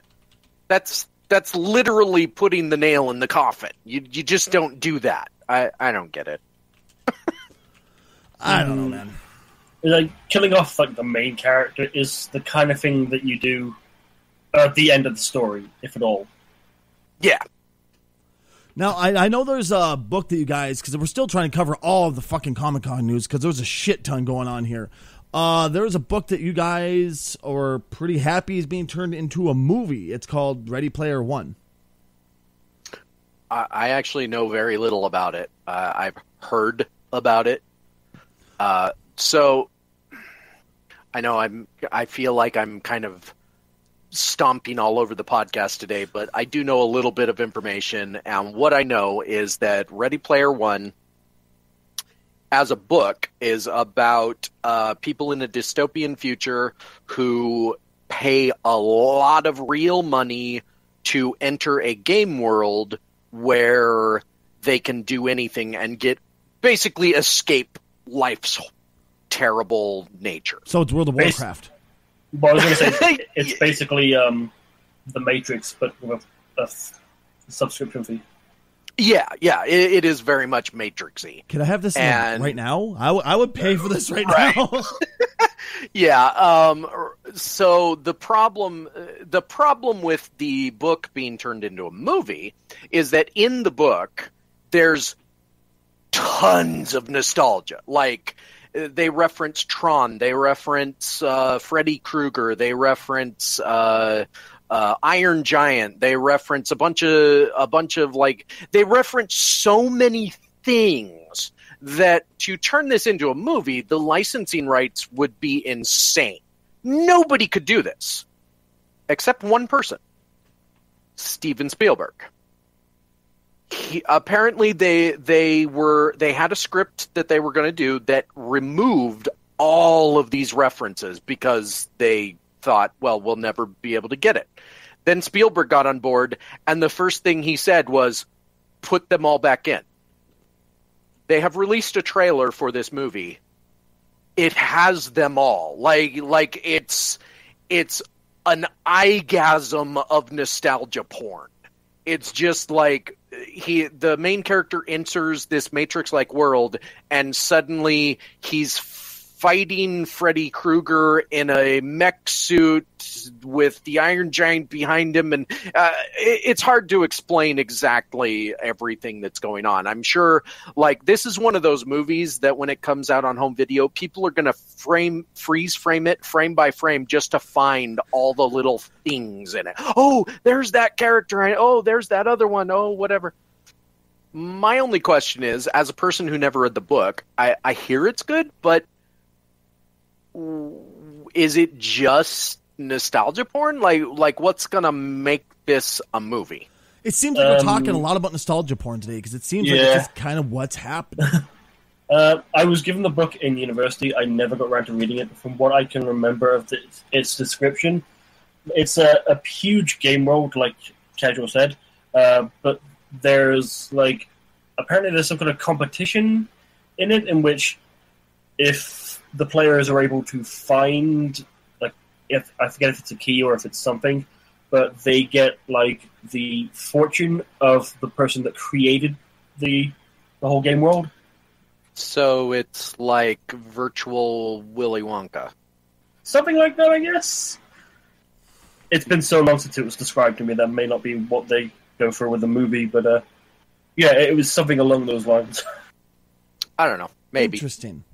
B: that's that's literally putting the nail in the coffin. You you just don't do that. I i don't get it.
A: I don't know man
D: like killing off like the main character is the kind of thing that you do at the end of the story, if at all.
B: Yeah.
A: Now I, I know there's a book that you guys because we're still trying to cover all of the fucking Comic Con news because there's a shit ton going on here. Uh, there's a book that you guys are pretty happy is being turned into a movie. It's called Ready Player One.
B: I, I actually know very little about it. Uh, I've heard about it. Uh, so I know I'm. I feel like I'm kind of stomping all over the podcast today, but I do know a little bit of information, and what I know is that Ready Player One, as a book, is about uh, people in a dystopian future who pay a lot of real money to enter a game world where they can do anything and get basically escape life's terrible nature.
A: So it's World of Warcraft.
D: Well, I was going to say it's basically um, the Matrix, but with a, a subscription fee.
B: Yeah, yeah, it, it is very much Matrixy.
A: Can I have this and, right now? I, w- I would pay for this right,
B: right.
A: now.
B: yeah. Um. So the problem, the problem with the book being turned into a movie is that in the book there's tons of nostalgia. Like they reference Tron, they reference uh, Freddy Krueger, they reference uh, uh, Iron Giant, they reference a bunch of a bunch of like they reference so many things that to turn this into a movie, the licensing rights would be insane. Nobody could do this except one person, Steven Spielberg he, apparently they they were they had a script that they were going to do that removed all of these references because they thought, well, we'll never be able to get it. Then Spielberg got on board, and the first thing he said was, "Put them all back in." They have released a trailer for this movie. It has them all. Like like it's it's an eyegasm of nostalgia porn. It's just like he the main character enters this matrix like world and suddenly he's fighting Freddy Krueger in a mech suit with the Iron Giant behind him, and uh, it's hard to explain exactly everything that's going on. I'm sure, like this is one of those movies that when it comes out on home video, people are going to frame, freeze frame it frame by frame just to find all the little things in it. Oh, there's that character. Oh, there's that other one. Oh, whatever. My only question is, as a person who never read the book, I, I hear it's good, but is it just nostalgia porn? Like, like what's gonna make this a movie?
A: It seems like um, we're talking a lot about nostalgia porn today because it seems yeah. like it's kind of what's happening.
D: Uh, I was given the book in university. I never got around to reading it. From what I can remember of the, its description, it's a, a, huge game world, like Casual said. Uh, but there's like apparently there's some kind of competition in it in which if the players are able to find like if I forget if it's a key or if it's something, but they get like the fortune of the person that created the the whole game world.
B: So it's like virtual Willy Wonka.
D: Something like that, I guess. It's been so long since it was described to me that may not be what they go for with the movie, but uh, yeah, it was something along those lines.
B: I don't know. Maybe.
A: Interesting.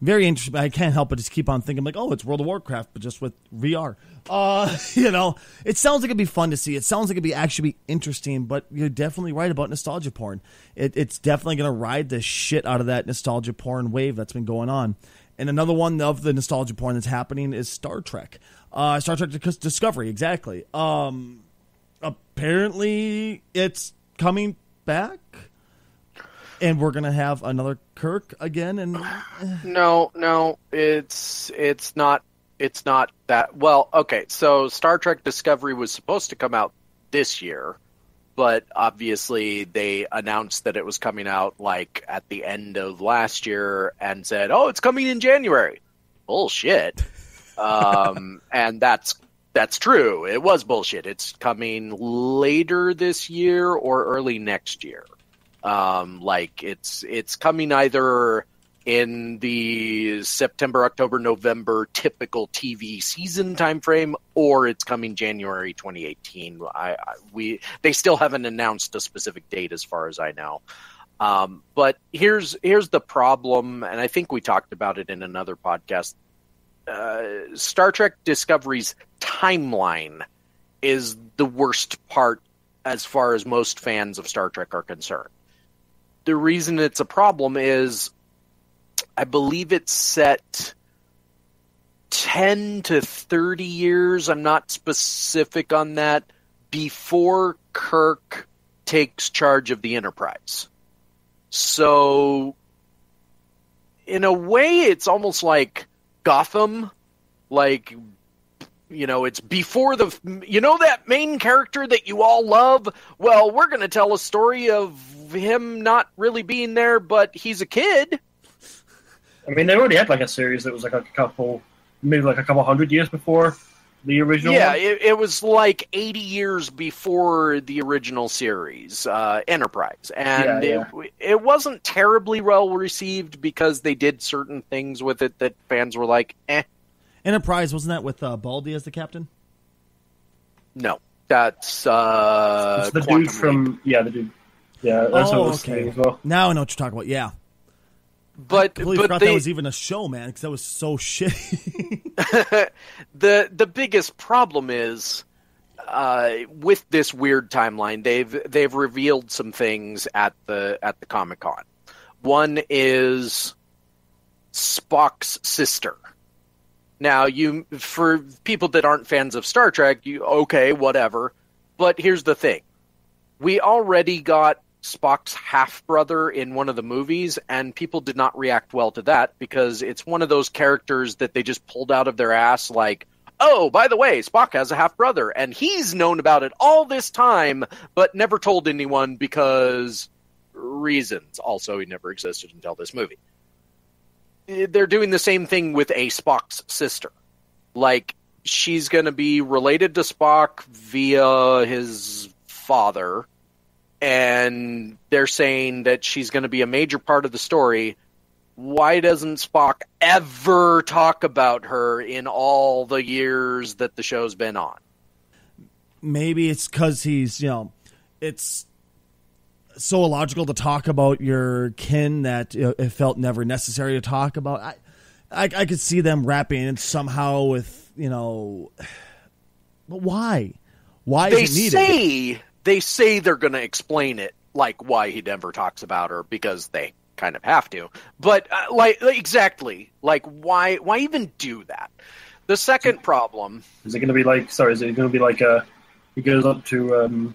A: Very interesting. I can't help but just keep on thinking like, oh, it's World of Warcraft, but just with VR. Uh, you know, it sounds like it'd be fun to see. It sounds like it'd be actually be interesting. But you're definitely right about nostalgia porn. It, it's definitely going to ride the shit out of that nostalgia porn wave that's been going on. And another one of the nostalgia porn that's happening is Star Trek. Uh, Star Trek Discovery, exactly. Um, apparently, it's coming back and we're gonna have another Kirk again. And
B: no, no, it's it's not it's not that well. Okay, so Star Trek Discovery was supposed to come out this year, but obviously they announced that it was coming out like at the end of last year and said, "Oh, it's coming in January." Bullshit. um, and that's that's true. It was bullshit. It's coming later this year or early next year. Um, like it's it's coming either in the September, October, November typical TV season timeframe, or it's coming January 2018. I, I, we they still haven't announced a specific date as far as I know. Um, but here's here's the problem, and I think we talked about it in another podcast. Uh, Star Trek Discovery's timeline is the worst part as far as most fans of Star Trek are concerned the reason it's a problem is I believe it's set 10 to 30 years. I'm not specific on that. Before Kirk takes charge of the Enterprise. So, in a way, it's almost like Gotham. Like, you know, it's before the. You know that main character that you all love? Well, we're going to tell a story of him not really being there, but he's a kid.
D: I mean, they already had like a series that was like a couple, maybe like a couple hundred years before the original.
B: Yeah, it, it, was like eighty years before the original series, uh, Enterprise, and yeah, yeah. It, it wasn't terribly well received because they did certain things with it that fans were like, "eh."
A: Enterprise wasn't that with uh, Baldy as the captain?
B: No, that's uh,
D: it's the Quantum dude from yeah, the dude yeah, that's oh, what okay. as well.
A: Now I know what you're talking about. Yeah.
B: But
A: I completely
B: but
A: forgot
B: they,
A: that was even a show, man, because that was so shitty.
B: the the biggest problem is uh, with this weird timeline. They've they've revealed some things at the at the Comic Con. One is Spock's sister. Now, you for people that aren't fans of Star Trek, you okay, whatever. But here's the thing: we already got Spock's half brother in one of the movies, and people did not react well to that because it's one of those characters that they just pulled out of their ass, like, oh, by the way, Spock has a half brother, and he's known about it all this time, but never told anyone because reasons. Also, he never existed until this movie. They're doing the same thing with a Spock's sister. Like, she's going to be related to Spock via his father and they're saying that she's going to be a major part of the story. Why doesn't Spock ever talk about her in all the years that the show's been on?
A: Maybe it's because he's, you know, it's so illogical to talk about your kin that it felt never necessary to talk about. I, I, I could see them wrapping it somehow with, you know, but why? Why
B: they
A: is it needed?
B: say they say they're going to explain it, like why he never talks about her because they kind of have to. But uh, like exactly, like why why even do that? The second problem
D: is it going to be like sorry, is it going to be like uh he goes up to um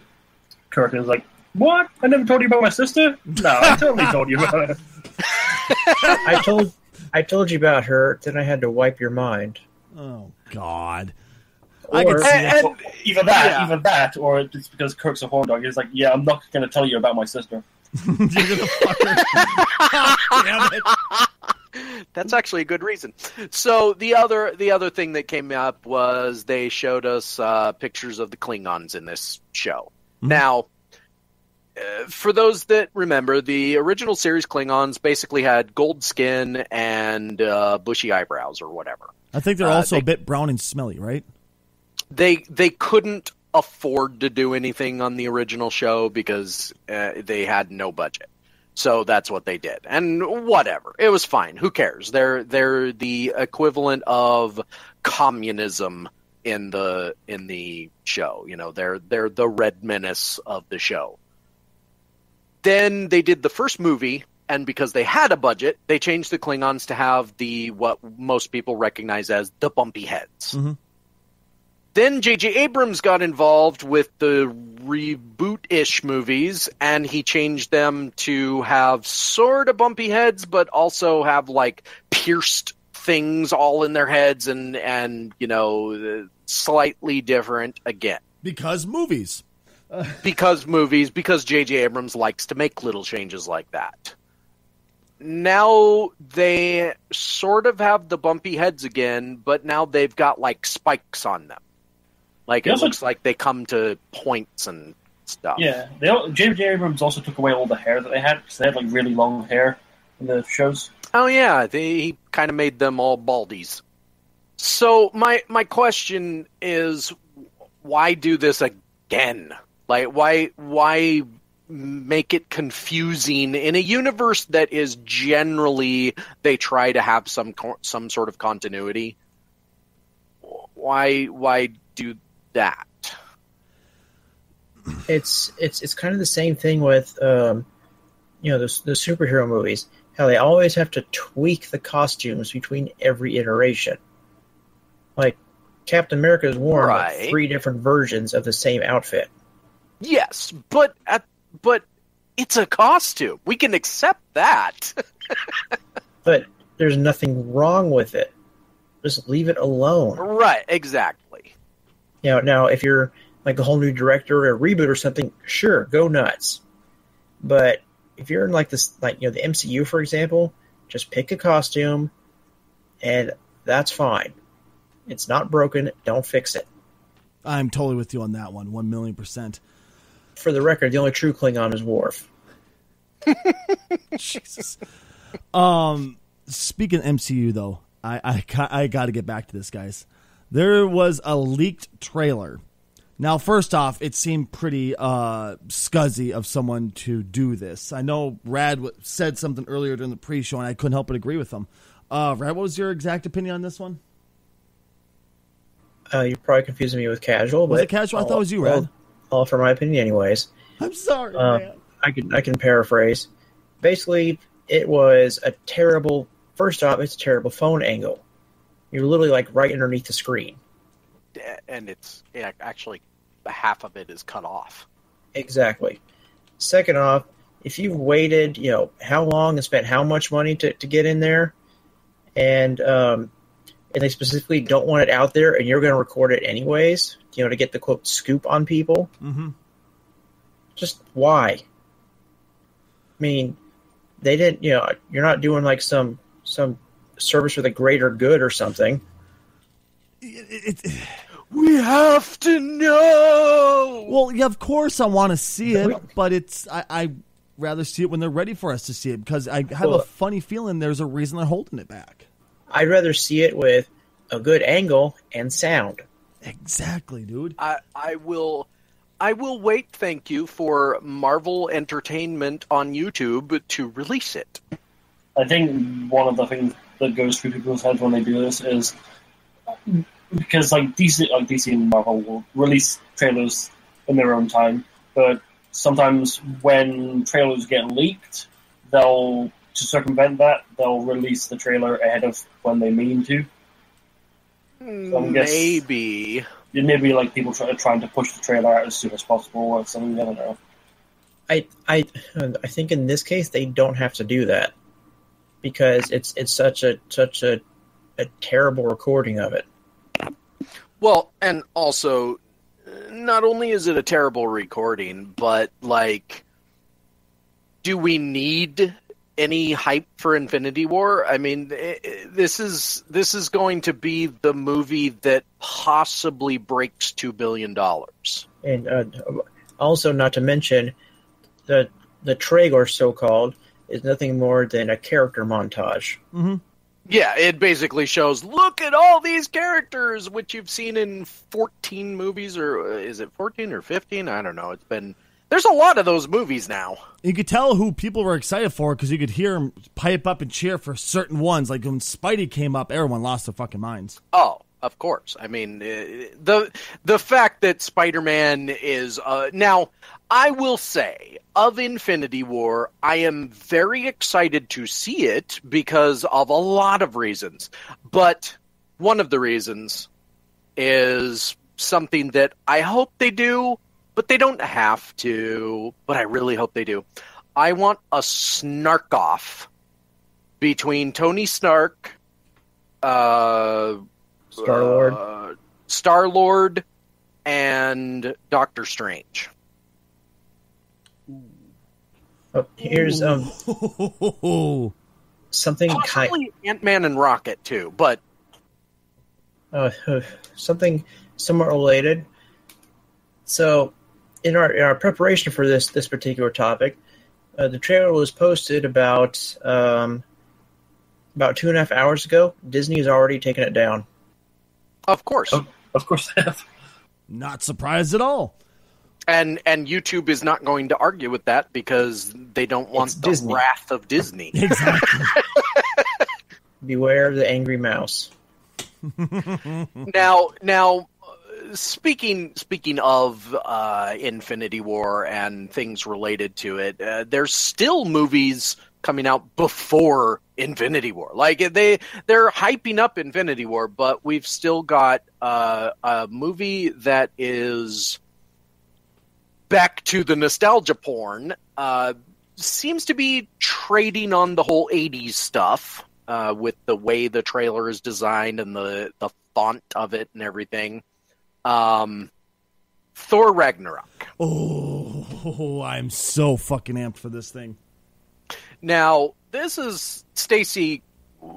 D: Kirk and is like, "What? I never told you about my sister? No, I totally told you about her.
C: I told I told you about her, then I had to wipe your mind."
A: Oh God.
D: I could see and, and, either that, yeah. either that, or it's because Kirk's a horn dog. He's like, yeah, I'm not going to tell you about my sister.
B: That's actually a good reason. So the other the other thing that came up was they showed us uh, pictures of the Klingons in this show. Mm-hmm. Now, uh, for those that remember, the original series Klingons basically had gold skin and uh, bushy eyebrows or whatever.
A: I think they're
B: Uh,
A: also
B: they-
A: a bit brown and smelly, right?
B: They they couldn't afford to do anything on the original show because uh, they had no budget. So that's what they did. And whatever. It was fine. Who cares? They're they're the equivalent of communism in the in the show. You know, they're they're the red menace of the show. Then they did the first movie and because they had a budget, they changed the Klingons to have the what most people recognize as the bumpy heads.
A: Mhm.
B: Then J.J. Abrams got involved with the reboot-ish movies, and he changed them to have sort of bumpy heads, but also have like pierced things all in their heads, and and you know uh, slightly different again
A: Because movies.
B: because movies, because J.J. Abrams likes to make little changes like that. Now they sort of have the bumpy heads again, but now they've got like spikes on them. Like it
D: also-
B: looks like they come to points and stuff.
D: Yeah, they al- J.J. Abrams also took away all the hair that they had because they had like really long hair in the shows.
B: Oh yeah, they, he kind of made them all baldies. So my my question is, why do this again? Like why why make it confusing in a universe that is generally they try to have some some sort of continuity? Why why do that?
C: it's it's it's kind of the same thing with um, you know the the superhero movies. How they always have to tweak the costumes between every iteration. Like Captain America has worn like, three different versions of the same outfit.
B: Yes, but at, but it's a costume. We can accept that.
C: But there's nothing wrong with it. Just leave it alone.
B: right, exactly.
C: You know, now if you're like a whole new director or a reboot or something, sure, go nuts. But if you're in like this, like you know, the MCU, for example, just pick a costume, and that's fine. It's not broken. Don't fix it.
A: I'm totally with you on that one. One million percent.
C: For the record, the only true Klingon is Worf.
A: Jesus. Um, speaking of MCU though, I I I got to get back to this, guys. There was a leaked trailer. Now, first off, it seemed pretty uh, scuzzy of someone to do this. I know Rad w- said something earlier during the pre-show, and I couldn't help but agree with him. Uh, Rad, what was your exact opinion on this one?
C: Uh, you're probably confusing me with casual.
A: Was
C: but
A: it casual? I thought it was you,
C: I'll-
A: Rad.
C: I'll offer my opinion, anyways.
A: I'm sorry,
C: Uh,
A: man.
C: I can I can paraphrase. Basically, it was a terrible. First off, it's a terrible phone angle. You're literally like right underneath the screen.
B: and it's yeah, actually half of it is cut off.
C: Exactly. Second off, if you've waited, you know, how long and spent how much money to, to get in there, and um, and they specifically don't want it out there, and you're going to record it anyways, you know, to get the quote scoop on people.
A: Mm-hmm.
C: Just why? I mean, they didn't. You know, you're not doing like some some service for the greater good or something.
A: It, it,
B: We have to know.
A: well, yeah, of course I want to see it, but it's I I rather see it when they're ready for us to see it because I have a funny feeling there's a reason they're holding it back.
C: I'd rather see it with a good angle and sound.
A: Exactly, dude.
B: I I will I will wait. Thank you for Marvel Entertainment on YouTube to release it.
D: I think one of the things that goes through people's heads when they do this is because like DC, like DC and Marvel will release trailers in their own time, but sometimes when trailers get leaked, they'll to circumvent that they'll release the trailer ahead of when they mean to. I'm guess-
B: Maybe.
D: It may be like people try, trying to push the trailer out as soon as possible or something. I don't know.
C: I I I think in this case they don't have to do that because it's it's such a such a a terrible recording of it.
B: Well, and also, not only is it a terrible recording, but like, do we need any hype for Infinity War? I mean, i- i- this is this is going to be the movie that possibly breaks two billion dollars.
C: And uh, also, not to mention, the the trailer, so called, is nothing more than a character montage.
B: Yeah, it basically shows look at all these characters, which you've seen in 14 movies, or uh, is it 14 or 15? I don't know. It's been. There's a lot of those movies now.
A: You could tell who people were excited for because you could hear them pipe up and cheer for certain ones. Like when Spidey came up, everyone lost their fucking minds.
B: Oh, of course. I mean, uh, the the fact that Spider-Man is uh, now. I will say of Infinity War, I am very excited to see it because of a lot of reasons. But one of the reasons is something that I hope they do, but they don't have to. But I really hope they do. I want a snark off between Tony Snark, uh,
C: Star Lord.
B: uh, Star Lord, and Doctor Strange.
C: Oh, here's um something kind
B: Possibly Ant Man and Rocket too, but
C: uh, something somewhat related. So, in our in our preparation for this this particular topic, uh, the trailer was posted about um, about two and a half hours ago. Disney has already taken it down.
B: of course.
D: Oh. Of course they have.
A: not surprised at all.
B: And and YouTube is not going to argue with that because they don't want
C: It's
B: the
C: Disney.
B: wrath of Disney.
A: Exactly.
C: Beware of the angry mouse.
B: now now uh, speaking speaking of uh, Infinity War and things related to it, uh, there's still movies coming out before Infinity War. Like they they're hyping up Infinity War, but we've still got uh, a movie that is back to the nostalgia porn. Uh, seems to be trading on the whole 80s stuff uh, with the way the trailer is designed and the, the font of it and everything. Um, Thor Ragnarok.
A: oh, I'm so fucking amped for this thing.
B: Now, this is Stacy.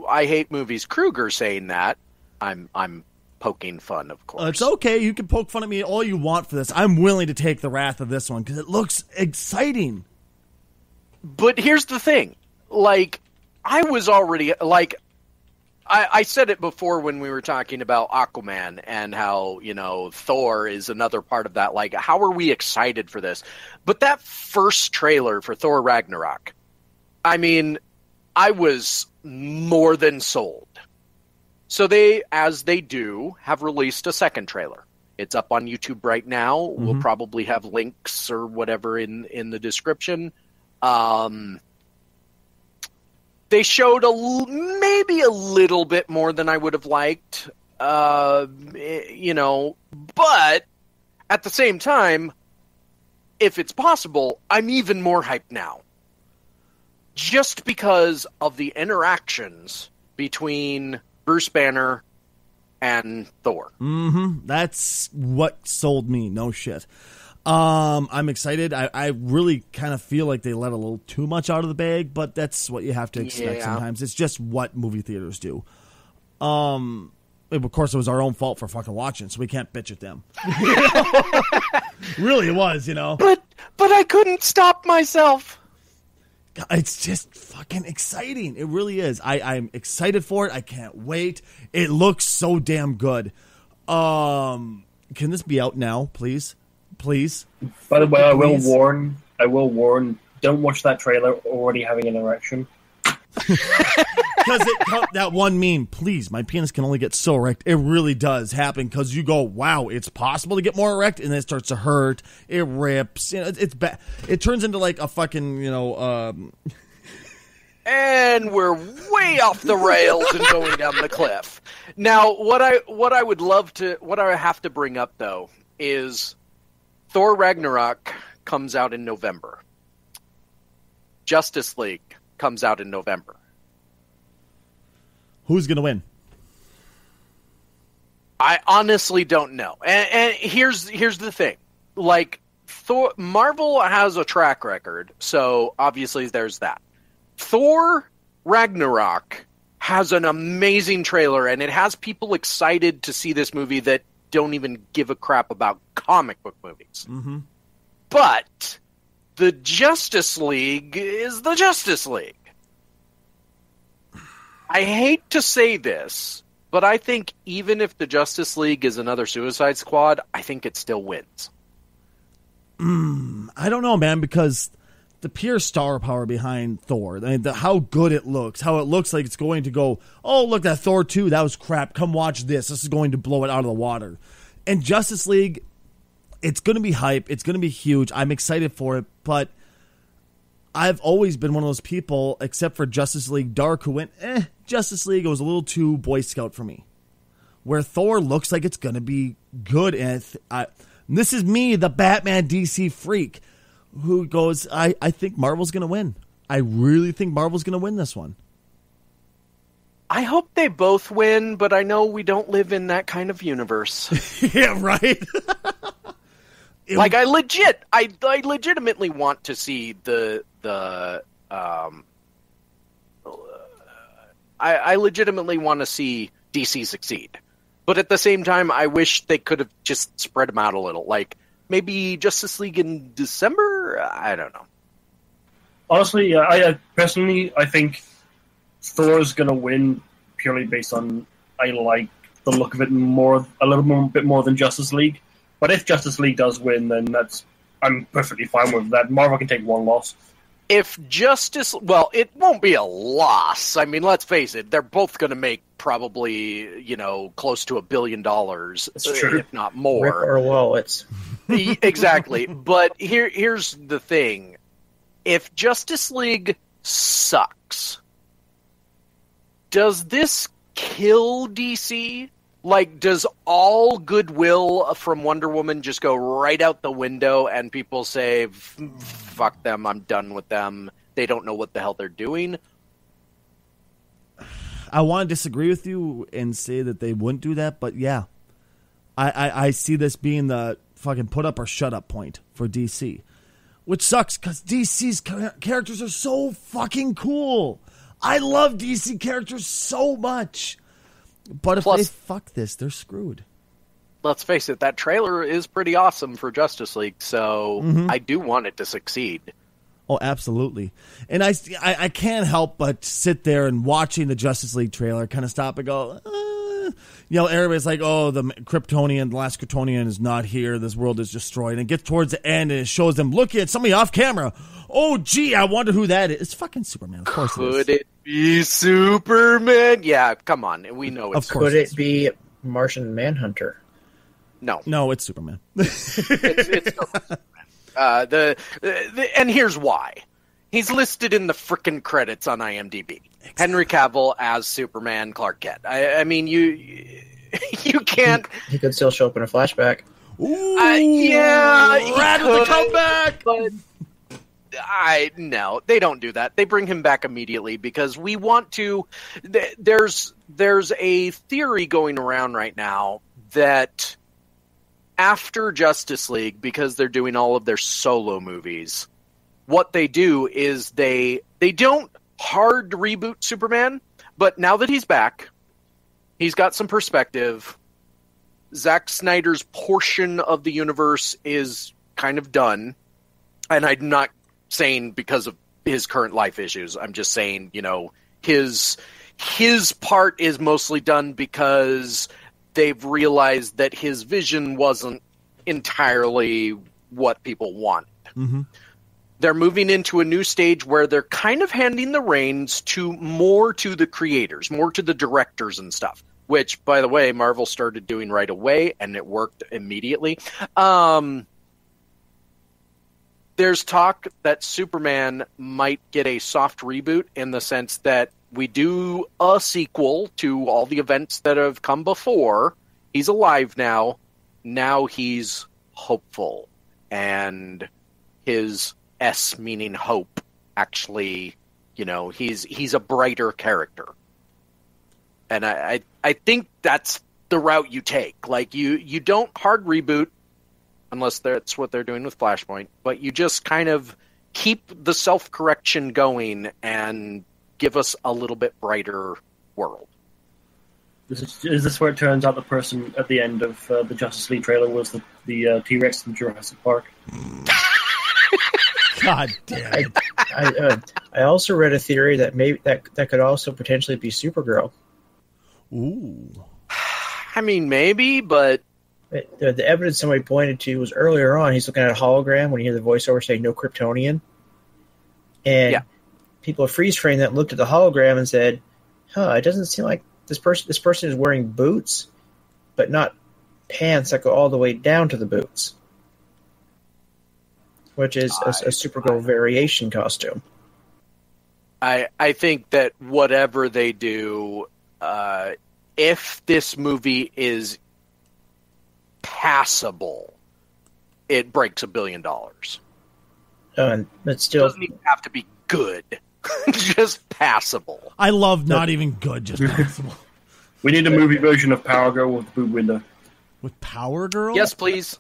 B: I hate movies. Krugger saying that. I'm I'm poking fun, of course.
A: Uh, it's okay. You can poke fun at me all you want for this. I'm willing to take the wrath of this one because it looks exciting.
B: but here's the thing like i was already like I, I said it before when we were talking about aquaman and how you know thor is another part of that like how are we excited for this but that first trailer for thor ragnarok i mean i was more than sold so they as they do have released a second trailer. It's up on youtube right now. We'll probably have links or whatever in in the description. Um, they showed a l- maybe a little bit more than I would have liked, uh, eh, you know, but at the same time, if it's possible, I'm even more hyped now. Just because of the interactions between Bruce Banner and Thor.
A: Mm-hmm. That's what sold me. No shit. Um, I'm excited. I, I really kind of feel like they let a little too much out of the bag, but that's what you have to expect
B: Yeah.
A: sometimes. It's just what movie theaters do. Um, of course, it was our own fault for fucking watching, so we can't bitch at them. really, it was. You know,
B: But but I couldn't stop myself.
A: It's just fucking exciting. It really is. I, I'm excited for it. I can't wait. It looks so damn good. Um, can this be out now, please? Please.
D: By the way, I will
A: Please.
D: warn. I will warn. Don't watch that trailer already having an erection.
A: Because that one meme, please, my penis can only get so erect. It really does happen because you go, wow, it's possible to get more erect, and then it starts to hurt. It rips. You know, it, it's bad. It turns into like a fucking, you know, um,
B: and we're way off the rails and going down the cliff. Now, what I what I would love to what I have to bring up though is Thor Ragnarok comes out in November. Justice League comes out in November.
A: who's gonna win?
B: I honestly don't know. And, and here's here's the thing. Like Thor Marvel has a track record, so obviously there's that. Thor Ragnarok has an amazing trailer and it has people excited to see this movie that don't even give a crap about comic book movies.
A: Mm-hmm.
B: But the Justice League is the Justice League. I hate to say this, but I think even if the Justice League is another Suicide Squad, I think it still wins.
A: Hmm, I don't know, man, because the pure star power behind Thor, I mean, the, how good it looks, how it looks like it's going to go. Oh, look, that Thor two, that was crap. Come watch this. This is going to blow it out of the water. And Justice League, it's going to be hype. It's going to be huge. I'm excited for it, but I've always been one of those people, except for Justice League Dark, who went, eh, Justice League was a little too Boy Scout for me. Where Thor looks like it's going to be good, and I, this is me, the Batman DC freak, who goes, I, I think Marvel's going to win. I really think Marvel's going to win this one.
B: I hope they both win, but I know we don't live in that kind of universe.
A: yeah, right. It
B: like I legit, I I legitimately want to see the the um. I, I legitimately want to see DC succeed, but at the same time, I wish they could have just spread them out a little. Like maybe Justice League in December. I don't know.
D: Honestly, yeah, I uh, personally I think Thor is gonna win purely based on I like the look of it more, a little more, bit more than Justice League. But if Justice League does win, then that's I'm perfectly fine with that. Marvel can take one loss.
B: If Justice, well, it won't be a loss. I mean, let's face it; they're both going to make probably you know close to a billion dollars,
C: That's
B: if not
C: Rip
B: more.
C: our wallets.
B: Exactly. But here here's the thing. If Justice League sucks, does this kill DC? Like does all goodwill from Wonder Woman just go right out the window and people say fuck them, I'm done with them. They don't know what the hell they're doing.
A: I want to disagree with you and say that they wouldn't do that, but yeah, I, I, I see this being the fucking put up or shut up point for DC, which sucks because DC's characters are so fucking cool. I love DC characters so much, but if
B: Plus-
A: they fuck this, they're screwed.
B: Let's face it, that trailer is pretty awesome for Justice League, so
A: Mm-hmm.
B: I do want it to succeed.
A: Oh, absolutely. And I, I, I can't help but sit there and watching the Justice League trailer, kind of stop and go, uh, you know, everybody's like, oh, the Kryptonian, the last Kryptonian is not here. This world is destroyed. And it gets towards the end and it shows them looking at somebody off camera. Oh, gee, I wonder who that is. It's fucking Superman. Of course
B: Could
A: it
B: be Superman? Yeah, come on. We know it's
A: Of course.
C: Could it be Martian Manhunter?
B: no.
A: No, it's Superman.
B: It's, it's Superman. Uh, the, the and here's why. He's listed in the frickin' credits on IMDb. Henry Cavill as Superman, Clark Kent. I, I mean, you you can't.
C: He could still show up in a flashback.
A: Ooh,
B: Uh, yeah, he
A: Rad with the
B: could,
A: comeback.
B: But I no, they don't do that. They bring him back immediately because we want to. th- There's there's a theory going around right now that after Justice League, because they're doing all of their solo movies, what they do is they they don't hard reboot Superman, but now that he's back, he's got some perspective. Zack Snyder's portion of the universe is kind of done. And I'm not saying because of his current life issues. I'm just saying, you know, his his part is mostly done because they've realized that his vision wasn't entirely what people want.
A: Mhm.
B: They're moving into a new stage where they're kind of handing the reins to more to the creators, more to the directors and stuff. Which, by the way, Marvel started doing right away, and it worked immediately. Um, there's talk that Superman might get a soft reboot in the sense that we do a sequel to all the events that have come before. He's alive now. Now he's hopeful. And his S meaning hope actually, you know, he's he's a brighter character. And I, I I think that's the route you take. Like you you don't hard reboot unless that's what they're doing with Flashpoint. But you just kind of keep the self correction going and give us a little bit brighter world.
D: Is this, is this where it turns out the person at the end of uh, the Justice League trailer was the, the uh, T Rex from Jurassic Park?
A: God damn it.
C: I, uh, I also read a theory that maybe that that could also potentially be Supergirl.
A: Ooh.
B: I mean, maybe, but
C: It- The, the evidence somebody pointed to was earlier on. He's looking at a hologram when you hear the voiceover say "No Kryptonian," and
B: Yeah.
C: people freeze frame that looked at the hologram and said, "Huh, it doesn't seem like this person. This person is wearing boots, but not pants that go all the way down to the boots." Which is a, a Supergirl variation costume.
B: I I think that whatever they do, uh, if this movie is passable, it breaks a billion dollars.
C: Uh, and but
B: It
C: still,
B: doesn't even have to be good, just passable.
A: I love not even good, just passable.
D: We need a movie version of Power Girl with the boob window.
A: With Power Girl?
B: Yes, please.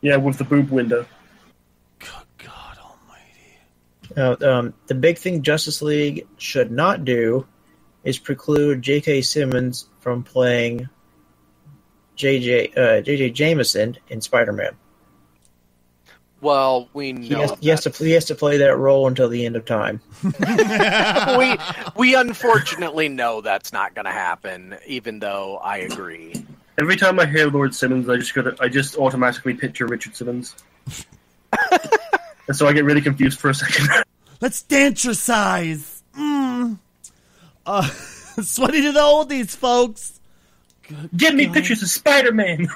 D: Yeah, with the boob window.
A: Good God almighty.
C: Uh, um, the big thing Justice League should not do is preclude J.K. Simmons from playing J.J. Uh, J.J. Jameson in Spider-Man.
B: Well, we
C: He
B: know
C: has, he has to he has to play that role until the end of time.
B: we we unfortunately know that's not going to happen. Even though I agree.
D: Every time I hear Lord Simmons, I just got I just automatically picture Richard Simmons. and so I get really confused for a second.
A: Let's dance your size. Mm. Uh, sweaty to the oldies, folks.
D: Get me pictures of Spider-Man.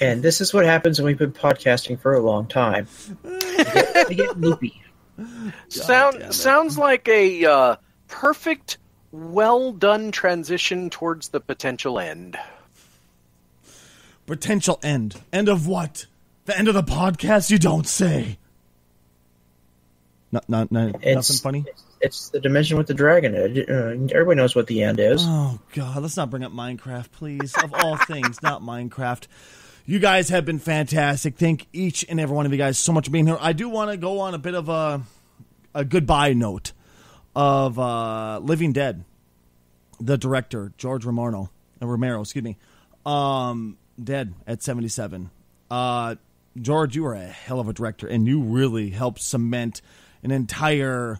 C: And this is what happens when we've been podcasting for a long time. I get, we get loopy.
B: Sound sounds like a uh, perfect, well done transition towards the potential end.
A: Potential end. End of what? The end of the podcast? You don't say. Not, not, not nothing funny.
C: It's, it's the dimension with the dragon. Uh, everybody knows what the end is.
A: Oh God, let's not bring up Minecraft, please. Of all things, not Minecraft. You guys have been fantastic. Thank each and every one of you guys so much for being here. I do want to go on a bit of a a goodbye note of uh, Living Dead. The director George Romero, uh, Romero, excuse me, um, dead at seventy seven. Uh, George, you are a hell of a director, and you really helped cement an entire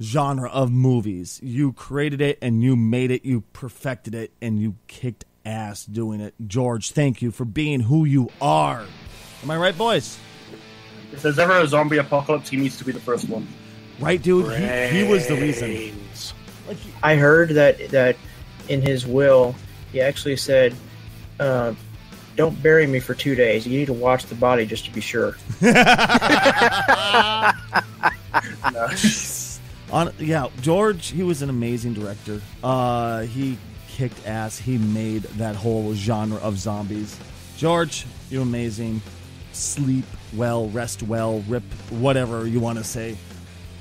A: genre of movies. You created it and you made it, you perfected it, and you kicked ass doing it. George, thank you for being who you are. Am I right, boys?
D: If there's ever a zombie apocalypse, he needs to be the first one.
A: Right, dude? He, he was the reason.
B: Brains.
A: Like,
C: I heard that that in his will, he actually said, uh, "Don't bury me for two days. You need to watch the body just to be sure."
D: No.
A: On, yeah, George, he was an amazing director. Uh, he kicked ass. He made that whole genre of zombies. George, you're amazing. Sleep well, rest well, rip whatever you want to say.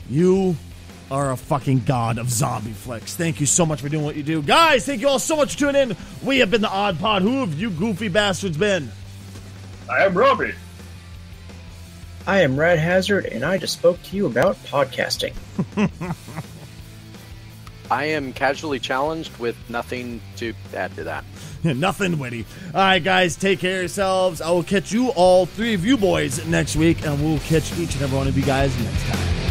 A: You are a fucking god of zombie flicks. Thank you so much for doing what you do. Guys, thank you all so much for tuning in. We have been the Odd Podd. Who have you goofy bastards been?
D: I am Robbie.
C: I am Rad Hazard, and I just spoke to you about podcasting.
B: I am casually challenged with nothing to add to that.
A: Nothing witty. All right, guys, take care of yourselves. I will catch you all, three of you boys, next week, and we'll catch each and every one of you guys next time.